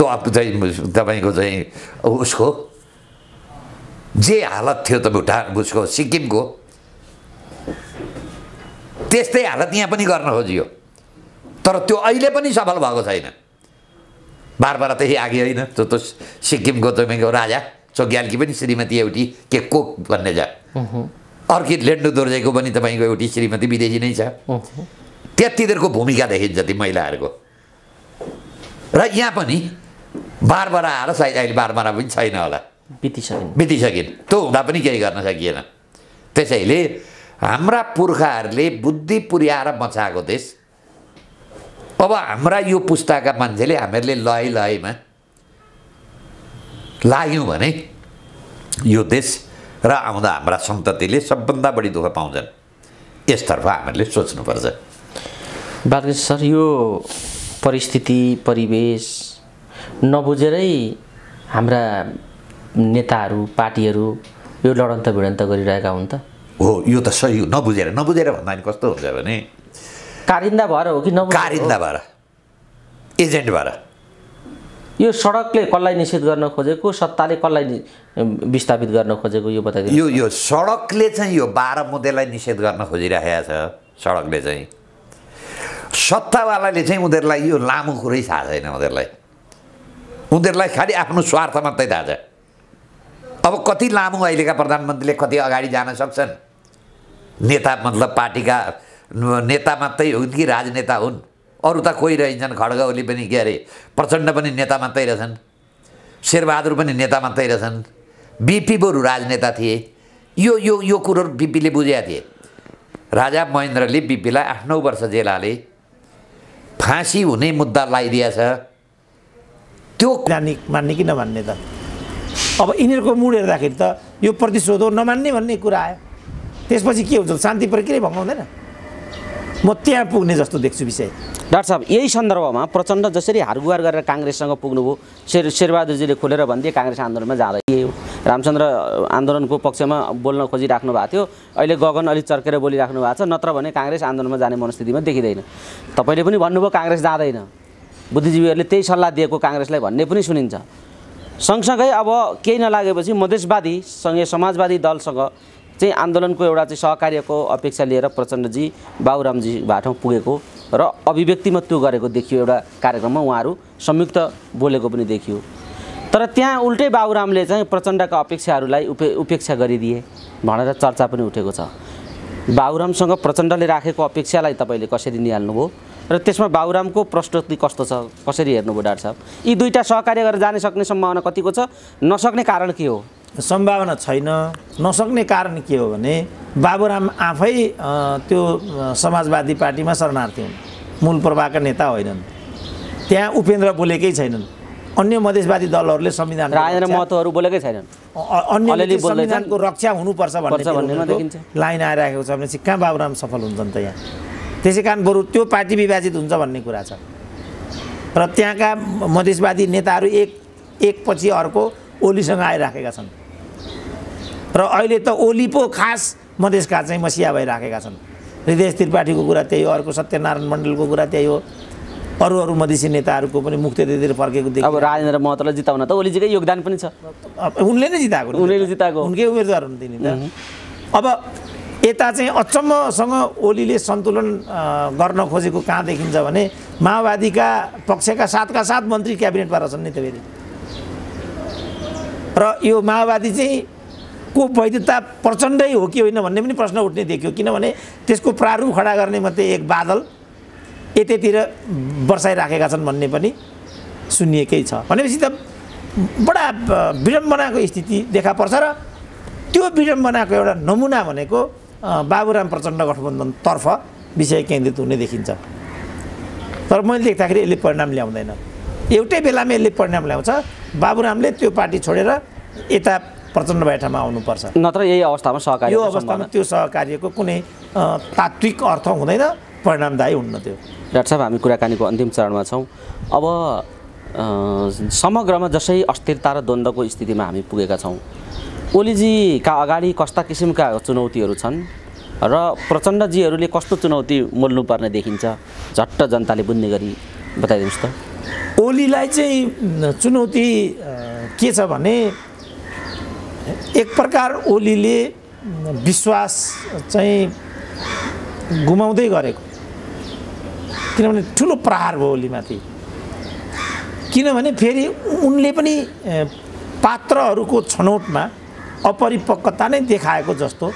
त्यो अब चाहिँ तपाईँको चाहिँ उसको जे हालत थियो त भुटान उसको सिक्किमको त्यस्तै हालत यहाँ पनि गर्न खोजियो। तर त्यो अहिले पनि सफल भएको छैन। बारबार त्यही आगे होइन। त्यो त सिक्किमको तपाईँको राजा चोग्यालकी पनि श्रीमती एउटी के कोक भन्ने छ। अर्किड लेन्डु दोर्जेको पनि तपाईँको एउटी श्रीमती विदेशी नै छ। त्यतिदेरको भूमिका देखिन्छ ती महिलाहरूको। र यहाँ पनि बारबार आएर सायद अहिले बारबार पनि छैन होला बितिसकिन् बितिसकिन् त्यो हुँदा पनि केही गर्न सकिएन त्यसैले हाम्रा पुर्खाहरूले बुद्धि पुर्याएर बचाएको देश अब हाम्रा यो पुस्ताका मान्छेले हामीहरूले लय लयमा लाग्यौँ भने यो देश र आउँदा हाम्रा सन्ततिले सबभन्दा बढी दुःख पाउँछन् यसतर्फ हामीहरूले सोच्नुपर्छ बालकृष्ण सर यो परिस्थिति परिवेश नबुझेरै हाम्रा नेताहरू पार्टीहरू यो लडन्त भिडन्त गरिरहेका हुन् त? हो यो त सही हो। नबुझेर नबुझेर भन्दा नि कस्तो हुन्छ भने? कारिन्दा भएर हो कि? कारिन्दा भएर। एजेन्ट भएर। यो सडकले कसलाई निषेध गर्न खोजेको? सत्ताले कसलाई विस्थापित गर्न खोजेको यो बताइदिनु यो यो सडकले चाहिँ यो बाह्र मुद्देलाई निषेध गर्न खोजिरहेको छ सडकले चाहिँ। सत्तावालाले चाहिँ उनीहरूलाई यो लामो कुरै थाहा छैन उनीहरूलाई। उनीहरूलाई खालि आफ्नो स्वार्थ मात्रै थाहा छ। अब कति लामो अहिलेका प्रधानमन्त्रीले कति अगाडि जान सक्छन्? नेता मतलब पार्टीका नेता मात्रै हुन् कि राजनेता हुन्? अरू त कोही रहन्छन् खड्ग ओली पनि के अरे प्रचण्ड पनि नेता मात्रै रहेछन्। शेरबहादुर पनि नेता मात्रै रहेछन्। बिपी बरु राजनेता थिए। यो यो यो कुरोहरू बिपीले बुझेका थिए। राजा महेन्द्रले बिपीलाई आठ नौ वर्ष जेल हाले। फाँसी हुने मुद्दा लगाइदिएछ त्यो मान्ने मान्ने कि नमान्ने त? अब यिनीहरूको मुड हेर्दाखेरि त यो प्रतिशोध हो नमान्ने भन्ने कुरा आयो। त्यसपछि के हुन्छ? शान्ति प्रक्रिया भङ्गाउँदैन म त्यहाँ पुग्ने जस्तो देख्छु विषय। डाक्टर साहब यही सन्दर्भमा प्रचण्ड जसरी हारगुहार गरेर काङ्ग्रेससँग पुग्नुभयो शेर शेरबहादुरजीले खोलेर भनिदिए काङ्ग्रेस आन्दोलनमा जाँदै थिए रामचन्द्र आन्दोलनको पक्षमा बोल्न खोजिराख्नु भएको थियो। अहिले गगन अलिक चर्केर बोलिराख्नु भएको छ नत्र भने काङ्ग्रेस आन्दोलनमा जाने मनस्थितिमा देखिँदैन। तपाईँले पनि भन्नुभयो काङ्ग्रेस जाँदैन। बुद्धिजीवीहरूले त्यही सल्लाह दिएको काङ्ग्रेसलाई भन्ने पनि सुनिन्छ। सँगसँगै अब केही नलागेपछि मधेसवादी सँगै समाजवादी दलसँग चाहिँ आन्दोलनको एउटा चाहिँ सहकार्यको अपेक्षा लिएर प्रचण्डजी बाबुरामजी बाटो पुगेको र अभिव्यक्तिमा त्यो गरेको देखियो एउटा कार्यक्रममा उहाँहरू संयुक्त बोलेको पनि देखियो। तर त्यहाँ उल्टै बाबुरामले चाहिँ प्रचण्डका अपेक्षाहरूलाई उपे उपेक्षा गरिदिए भनेर चर्चा पनि उठेको छ। बाबुरामसँग प्रचण्डले राखेको अपेक्षालाई तपाईँले कसरी निहाल्नुभयो? र त्यसमा बाबुरामको प्रस्तुति कस्तो छ कसरी हेर्नुभयो डाक्टर साहब? यी दुईवटा सहकार्य गरेर जान सक्ने सम्भावना कतिको छ? नसक्ने कारण के हो? सम्भावना छैन। नसक्ने कारण के हो भने बाबुराम आफै त्यो समाजवादी पार्टीमा शरणार्थी हुन्। मूल प्रवाहका नेता होइनन्। त्यहाँ उपेन्द्र बोलेकै छैनन्। अन्य मधेसवादी दलहरूले संविधान राजेन्द्र महतोहरू बोलेकै छैनन्। अन्य। संविधानको रक्षा हुनुपर्छ भन्ने। लाइन आइरहेको छ भनेपछि कहाँ बाबुराम सफल हुन्छन् त यहाँ? त्यसै कारण बरु त्यो पार्टी विभाजित हुन्छ भन्ने कुरा छ। र त्यहाँका मधेसवादी नेताहरू एक एकपछि अर्को ओलीसँग आइराखेका छन्। र अहिले त ओली पो खास मधेसका चाहिँ मसिया भइराखेका छन्। हृदय त्रिपाठीको कुरा त्यही हो अर्को सत्यनारायण मण्डलको कुरा त्यही हो। अरू अरू मधेसी नेताहरूको पनि मुख त्यतातिर फर्केको अब देखि राजेन्द्र महतोलाई जिताउन त ओलीजीकै योगदान पनि छ। अब उनले नै जिताएको नि। उनले जिताएको। उनकै उम्मेदवार हुन् तिनी त। अब यता चाहिँ अचम्मसँग ओलीले सन्तुलन गर्न खोजेको कहाँ देखिन्छ भने माओवादीका पक्षका सातका सात मन्त्री क्याबिनेटमा रहेछन् नि त फेरि र यो माओवादी चाहिँ को वैधता प्रचण्डै हो कि होइन भन्ने पनि प्रश्न उठ्ने देखियो। किनभने त्यसको प्रारूप खडा गर्ने मात्रै एक बादल यतैतिर बर्साइराखेका छन् भन्ने पनि सुनिएकै छ। भनेपछि त बडा विडम्बनाको स्थिति देखा पर्छ र त्यो विडम्बनाको एउटा नमुना भनेको बाबुराम प्रचण्ड गठबन्धनतर्फ विषय केन्द्रित हुने देखिन्छ। तर मैले देख्दाखेरि यसले परिणाम ल्याउँदैन। एउटै बेलामा यसले परिणाम ल्याउँछ बाबुरामले त्यो पार्टी छोडेर यता प्रचण्ड बैठामा आउनुपर्छ। नत्र यही अवस्थामा सहकार्य यो अवस्थामा त्यो सहकार्यको कुनै तात्विक अर्थ हुँदैन परिणामदायी हुन्न त्यो। डाक्टर साहब हामी कुराकानीको अन्तिम चरणमा छौँ। अब समग्रमा जसै अस्थिरता र द्वन्द्वको स्थितिमा हामी पुगेका छौँ ओलीजीका अगाडि कस्ता किसिमका चुनौतीहरू छन् र प्रचण्डजीहरूले कस्तो चुनौती मोल्नुपर्ने देखिन्छ? झट्ट जनताले बुझ्ने गरी बताइदिनुहोस् त। ओलीलाई चाहिँ चुनौती के छ भने एक प्रकार ओलीले विश्वास चाहिँ गुमाउँदै गरेको। किनभने ठुलो प्रहार भयो ओलीमाथि। किनभने फेरि उनले पनि पात्रहरूको छनौटमा अपरिपक्वता नै देखाएको जस्तो।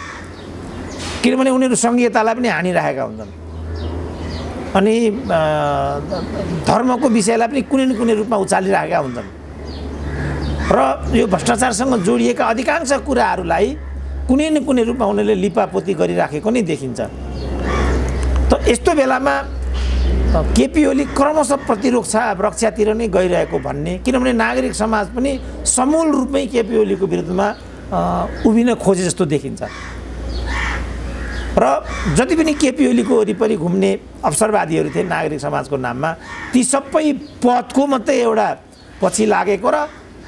किनभने उनीहरू सङ्घीयतालाई पनि हानिरहेका हुन्छन्। अनि धर्मको विषयलाई पनि कुनै न कुनै रूपमा उचालिरहेका हुन्छन्। र यो भ्रष्टाचारसँग जोडिएका अधिकांश कुराहरूलाई कुनै न कुनै रूपमा उनीहरूले लिपापोती गरिराखेको नै देखिन्छ। त यस्तो बेलामा केपी ओली क्रमशः प्रतिरक्षा रक्षातिर नै गइरहेको भन्ने किनभने नागरिक समाज पनि समूल रूपमै केपी ओलीको विरुद्धमा उभिन खोजे जस्तो देखिन्छ। र जति पनि केपी ओलीको वरिपरि घुम्ने अवसरवादीहरू थिए नागरिक समाजको नाममा ती सबै पदको मात्रै एउटा पछि लागेको र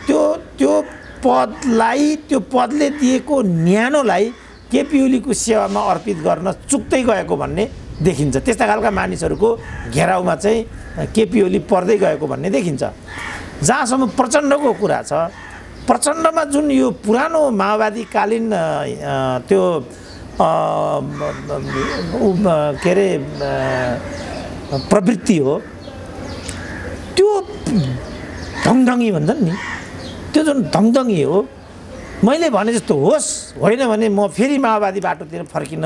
त्यो त्यो पदलाई त्यो पदले दिएको न्यानोलाई केपी ओलीको सेवामा अर्पित गर्न चुक्दै गएको भन्ने देखिन्छ। त्यस्ता खालका मानिसहरूको घेराउमा चाहिँ केपी ओली पर्दै गएको भन्ने देखिन्छ। जहाँसम्म प्रचण्डको कुरा छ प्रचण्डमा जुन यो पुरानो माओवादीकालीन त्यो के अरे प्रवृत्ति हो त्यो ढङढङ्गी भन्छन् नि। त्यो जुन ढङढङ्गी हो मैले भने जस्तो होस् होइन भने म फेरि माओवादी बाटोतिर फर्किन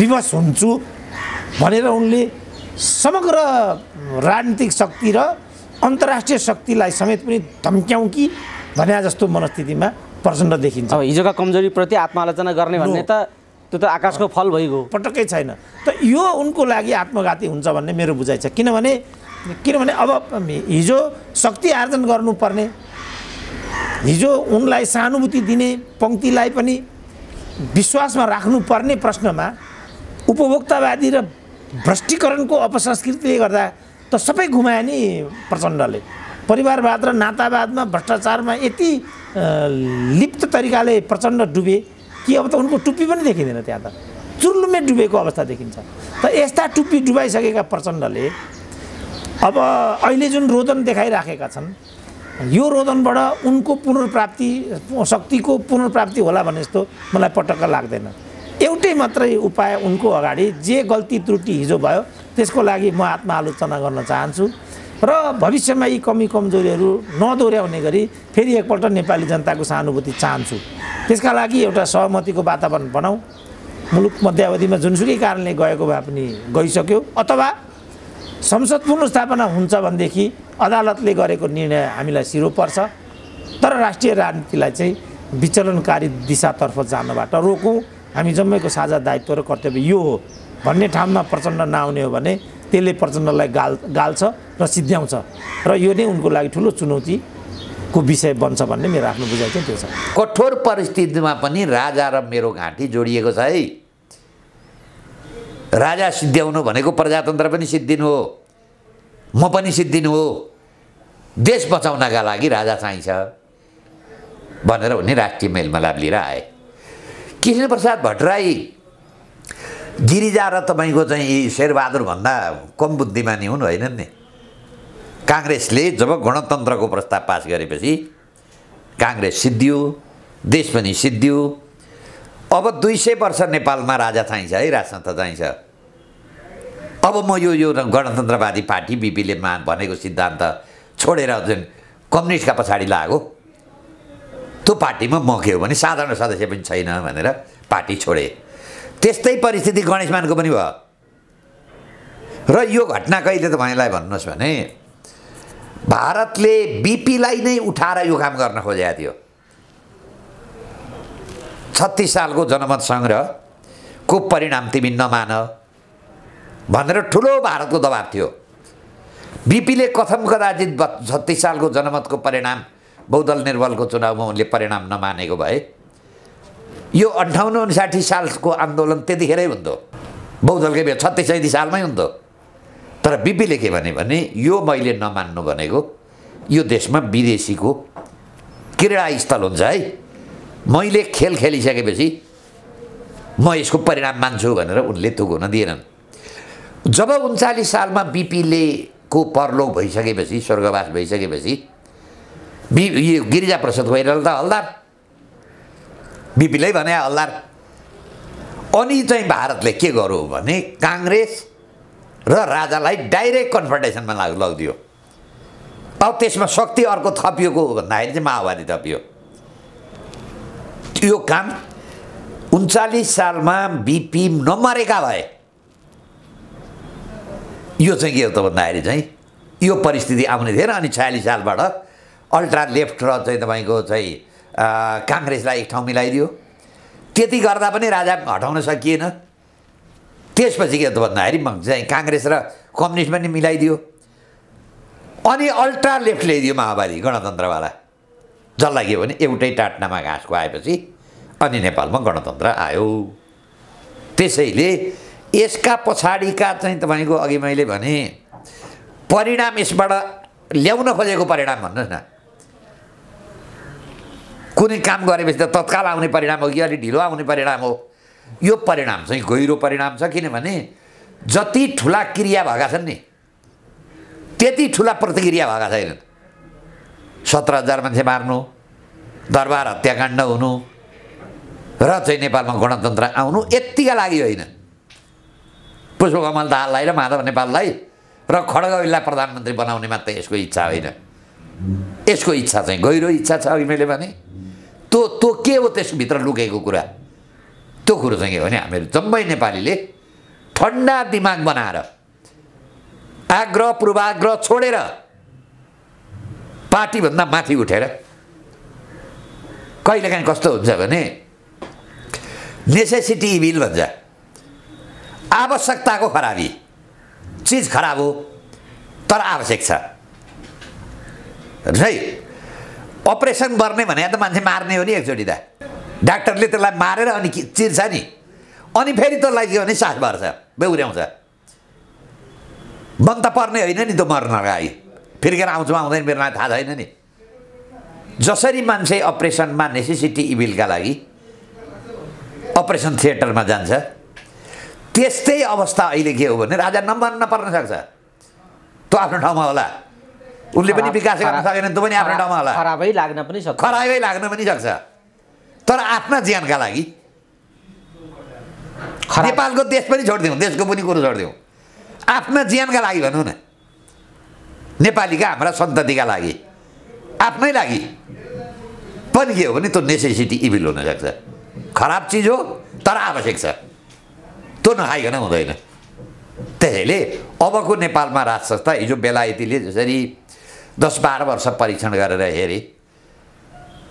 विवश हुन्छु भनेर उनले समग्र राजनीतिक शक्ति र अन्तर्राष्ट्रिय शक्तिलाई समेत पनि धम्क्याउँ कि भने जस्तो मनस्थितिमा प्रचण्ड देखिन्छ। अब हिजोका कमजोरीप्रति आत्मालोचना गर्ने भन्ने त त्यो त आकाशको फल भइगयो। पटक्कै छैन। त यो उनको लागि आत्मघाती हुन्छ भन्ने मेरो बुझाइ छ। किनभने किनभने अब हिजो शक्ति आर्जन गर्नुपर्ने हिजो उनलाई सहानुभूति दिने पङ्क्तिलाई पनि विश्वासमा राख्नुपर्ने प्रश्नमा उपभोक्तावादी र भ्रष्टीकरणको अपसंस्कृतिले गर्दा त सबै घुमायो नि प्रचण्डले। परिवारवाद र नातावादमा भ्रष्टाचारमा यति लिप्त तरिकाले प्रचण्ड डुबे कि अब त उनको टुप्पी पनि देखिँदैन त्यहाँ त। चुर्लुमे डुबेको अवस्था देखिन्छ। त यस्ता टुप्पी डुबाइसकेका प्रचण्डले अब अहिले जुन रोदन देखाइराखेका छन् यो रोदनबाट उनको पुनर्प्राप्ति शक्तिको पुनर्प्राप्ति होला भने जस्तो मलाई पटक्क लाग्दैन। एउटै मात्रै उपाय उनको अगाडि जे गल्ती त्रुटि हिजो भयो त्यसको लागि म आत्मआलोचना गर्न चाहन्छु। र भविष्यमा यी कमी कमजोरीहरू नदोहोऱ्याउने गरी फेरि एकपल्ट नेपाली जनताको सहानुभूति चाहन्छु। त्यसका लागि एउटा सहमतिको वातावरण बनाऊ। मुलुक मध्यावधिमा जुनसुकै कारणले गएको भए पनि गइसक्यो अथवा संसद पुनर्स्थापना हुन्छ भनेदेखि अदालतले गरेको निर्णय हामीलाई सिरो पर्छ। तर राष्ट्रिय राजनीतिलाई चाहिँ विचलनकारी दिशातर्फ जानबाट रोकौँ। हामी जम्मैको साझा दायित्व र कर्तव्य यो हो। भन्ने ठाउँमा प्रचण्ड नआउने हो भने त्यसले प्रचण्डलाई गाल गाल्छ र सिद्ध्याउँछ। र यो नै उनको लागि ठुलो चुनौतीको विषय बन्छ भन्ने मेरो आफ्नो बुझाइ चाहिँ त्यो छ। कठोर परिस्थितिमा पनि राजा र मेरो घाँटी जोडिएको छ है। राजा सिद्ध्याउनु भनेको प्रजातन्त्र पनि सिद्धिनु हो म पनि सिद्धिनु हो। देश बचाउनका लागि राजा चाहिन्छ भनेर उनी राष्ट्रिय मेलमिलाप लिएर आए। कृष्णप्रसाद भट्टराई गिरिजा र तपाईँको चाहिँ यी शेरबहादुरभन्दा कम बुद्धिमानी हुन् होइनन् नि? काङ्ग्रेसले जब गणतन्त्रको प्रस्ताव पास गरेपछि काङ्ग्रेस सिद्धियो देश पनि सिद्धियो। अब दुई सय वर्ष नेपालमा राजा चाहिन्छ है राजतन्त्र चाहिन्छ। अब म यो यो गणतन्त्रवादी पार्टी बिपीले मा भनेको सिद्धान्त छोडेर जुन कम्युनिस्टका पछाडि लाग्यो त्यो पार्टीमा मक्यो भने साधारण सदस्य पनि छैन भनेर पार्टी छोडे। त्यस्तै परिस्थिति गणेशमानको पनि भयो। र यो घटना कहिले तपाईँलाई भन्नुहोस् भने भारतले बिपीलाई नै उठाएर यो काम गर्न खोजेको थियो। छत्तिस सालको जनमत सङ्ग्रहको परिणाम तिमी नमान? भनेर ठुलो भारतको दबाब थियो। बिपीले कथम कदाचित छत्तिस सालको जनमतको परिणाम बहुदल निर्बलको चुनावमा उनले परिणाम नमानेको भए यो अन्ठाउन्न उन्साठी सालको आन्दोलन त्यतिखेरै हुन्थ्यो बहुदलकै भए छत्तिस सैँतिस सालमै हुन्थ्यो तर बिपीले के भने भने यो मैले नमान्नु भनेको यो देशमा विदेशीको क्रीडा स्थल हुन्छ है। मैले खेल खेलिसकेपछि म यसको परिणाम मान्छु भनेर उनले त्यो हुन दिएनन्। जब उन्चालिस सालमा बिपीले को परलोक भइसकेपछि स्वर्गवास भइसकेपछि बि यो गिरिजा प्रसाद कोइराला त हल्दार बिपीलाई भने हल्दार अनि चाहिँ भारतले के गरौँ भने काङ्ग्रेस र राजालाई डाइरेक्ट कन्फर्टेसनमा लाग लगिदियो। अब त्यसमा शक्ति अर्को थपिएको भन्दाखेरि चाहिँ माओवादी थपियो। यो काम उन्चालिस सालमा बिपी नमरेका भए। यो चाहिँ के हो त भन्दाखेरि चाहिँ यो परिस्थिति आउने थिएन अनि छयालिस सालबाट अल्ट्रा लेफ्ट र चाहिँ तपाईँको चाहिँ काङ्ग्रेसलाई एक ठाउँ मिलाइदियो। त्यति गर्दा पनि राजा हटाउन सकिएन। त्यसपछि के त भन्दाखेरि चाहिँ काङ्ग्रेस र कम्युनिस्ट पनि मिलाइदियो। अनि अल्ट्रा लेफ्ट ल्याइदियो माओवादी गणतन्त्रवाला। जसलाई के भने एउटै टाट्नामा घाँसको आएपछि अनि नेपालमा गणतन्त्र आयो। त्यसैले यसका पछाडिका चाहिँ तपाईँको अघि मैले भने परिणाम यसबाट ल्याउन खोजेको परिणाम भन्नुहोस् न। कुनै काम गरेपछि त तत्काल आउने परिणाम हो कि अलिक ढिलो आउने परिणाम हो? यो परिणाम चाहिँ गहिरो परिणाम छ किनभने जति ठुला क्रिया भएका छन् नि त्यति ठुला प्रतिक्रिया भएका छैनन्। सत्र हजार मान्छे मार्नु दरबार हत्याकाण्ड हुनु र चाहिँ नेपालमा गणतन्त्र आउनु यत्तिका लागि होइन। पुष्पकमल दाहाललाई र माधव नेपाललाई र खड्गविललाई प्रधानमन्त्री बनाउने मात्रै यसको इच्छा होइन। यसको इच्छा चाहिँ गहिरो इच्छा छ अघि मैले भने। त्यो त्यो के हो त्यसभित्र लुकेको कुरा त्यो कुरो चाहिँ के हो भने हामीहरू जम्मै नेपालीले ठन्डा दिमाग बनाएर आग्रह पूर्वाग्रह छोडेर पार्टीभन्दा माथि उठेर कहिलेकाहीँ कस्तो हुन्छ भने नेसेसिटी इभिल भन्छ आवश्यकताको खराबी चिज खराब हो तर आवश्यक छ है अपरेसन गर्ने भने त मान्छे मार्ने हो नि एकचोटि त। डाक्टरले त्यसलाई मारेर अनि चिर्छ नि। अनि फेरि त्यसलाई के भने सास भर्छ बेहुर्याउँछ बन्द पर्ने होइन नि त्यो मर्नका लागि फिर्केर आउँछु आउँदैन मेरो थाहा छैन नि। जसरी मान्छे अपरेसनमा नेसेसिटी इभिलका लागि अपरेसन थिएटरमा जान्छ त्यस्तै अवस्था अहिले के हो भने राजा नम्बर नपर्न सक्छ। त्यो आफ्नो ठाउँमा होला। उसले पनि विकास गर्न सकेन त्यो पनि आफ्नो ठाउँमा होला। खराबै लाग्न पनि सक्छ। खराबै लाग्न पनि सक्छ। तर आफ्ना ज्यानका लागि। नेपालको देश पनि छोडिदिउँ देशको पनि कुरो छोडिदिउँ। आफ्ना ज्यानका लागि भनौँ न। नेपालीका हाम्रा सन्ततिका लागि। आफ्नै लागि। पनि के हो भने त्यो नेसेसिटी इभिल हुनसक्छ। खराब चिज हो तर आवश्यक छ। त्यो नखाइकन हुँदैन। त्यसैले अबको नेपालमा राज संस्था हिजो बेलायतीले जसरी दस बाह्र वर्ष परीक्षण गरेर हेरे।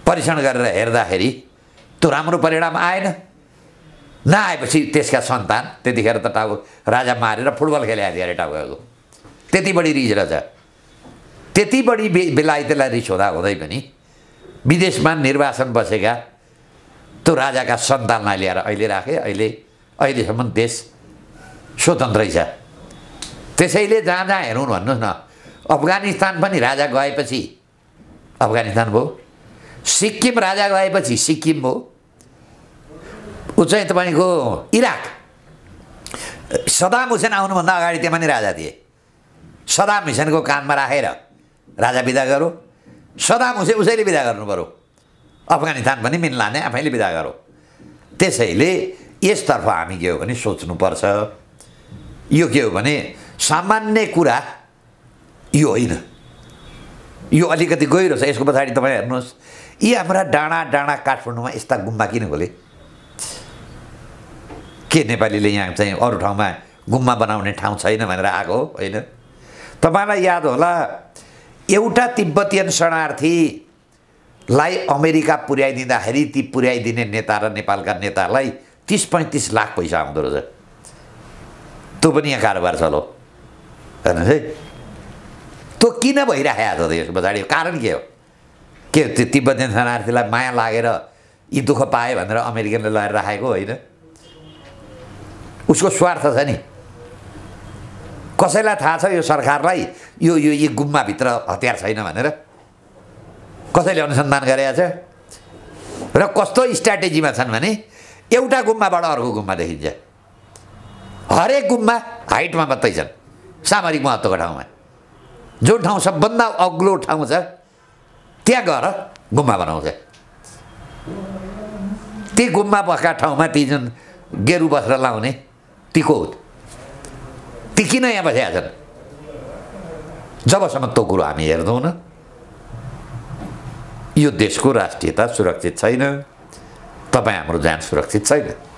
परीक्षण गरेर हेर्दाखेरि त्यो राम्रो परिणाम आएन। नआएपछि त्यसका सन्तान त्यतिखेर त टाउको राजा मारेर फुटबल खेले अरे टाउको। त्यति बढी रिस रहेछ त्यति बढी बे बेलायतीलाई रिस हुँदा हुँदै पनि विदेशमा निर्वासन बसेका त्यो राजाका सन्तानलाई ल्याएर अहिले राखे अहिले अहिलेसम्म देश स्वतन्त्रै छ। त्यसैले जहाँ जहाँ हेरौँ भन्नुहोस् न अफगानिस्तान पनि राजा गएपछि अफगानिस्तान भयो सिक्किम राजा गएपछि सिक्किम भयो ऊ चाहिँ तपाईँको इराक सदाम हुसेन आउनुभन्दा अगाडि त्यहाँ पनि राजा थिए सदाम हुसेनको कानमा राखेर राजा विदा गरौँ सदाम हुसेन उसैले विदा गर्नु पऱ्यो अफगानिस्तान पनि मिल्लाने आफैले विदा गरौँ त्यसैले यसतर्फ हामी के हो भने सोच्नुपर्छ यो के हो भने सामान्य कुरा यो होइन यो अलिकति गहिरो छ यसको पछाडि तपाईँ हेर्नुहोस् यी हाम्रा डाँडा डाँडा काठमाडौँमा यस्ता गुम्बा किन खोले के नेपालीले यहाँ चाहिँ अरू ठाउँमा गुम्बा बनाउने ठाउँ छैन भनेर आएको होइन तपाईँलाई याद होला एउटा तिब्बतीयन शरणार्थीलाई अमेरिका पुर्याइदिँदाखेरि ती पुर्याइदिने नेता र नेपालका नेतालाई तिस पैँतिस लाख पैसा आउँदो रहेछ त्यो पनि यहाँ कारोबार चलो हेर्नुहोस् है त्यो किन भइरहेको छ यसको पछाडि कारण के हो? के त्यो तिब्बतीयन शरणार्थीलाई माया लागेर यी दुःख पाए भनेर अमेरिकनले लगेर राखेको होइन? उसको स्वार्थ छ नि। कसैलाई थाहा छ यो सरकारलाई? यो यो यी गुम्बाभित्र हतियार छैन भनेर? कसैले अनुसन्धान गरेका छ? र कस्तो स्ट्राटेजीमा छन् भने एउटा गुम्बाबाट अर्को गुम्बा देखिन्छ। हरेक गुम्बा हाइटमा मात्रै छन्। सामरिक महत्त्वको ठाउँमा। जो ठाउँ सबभन्दा अग्लो ठाउँ छ त्यहाँ गएर गुम्बा बनाउँछ। ती गुम्बा बसेका ठाउँमा ती जुन गेरु बस्र लाउने ती को ती किन यहाँ बसेका छन्? जबसम्म त्यो कुरो हामी हेर्दैनौँ यो देशको राष्ट्रियता सुरक्षित छैन। तपाईँ हाम्रो ज्यान सुरक्षित छैन।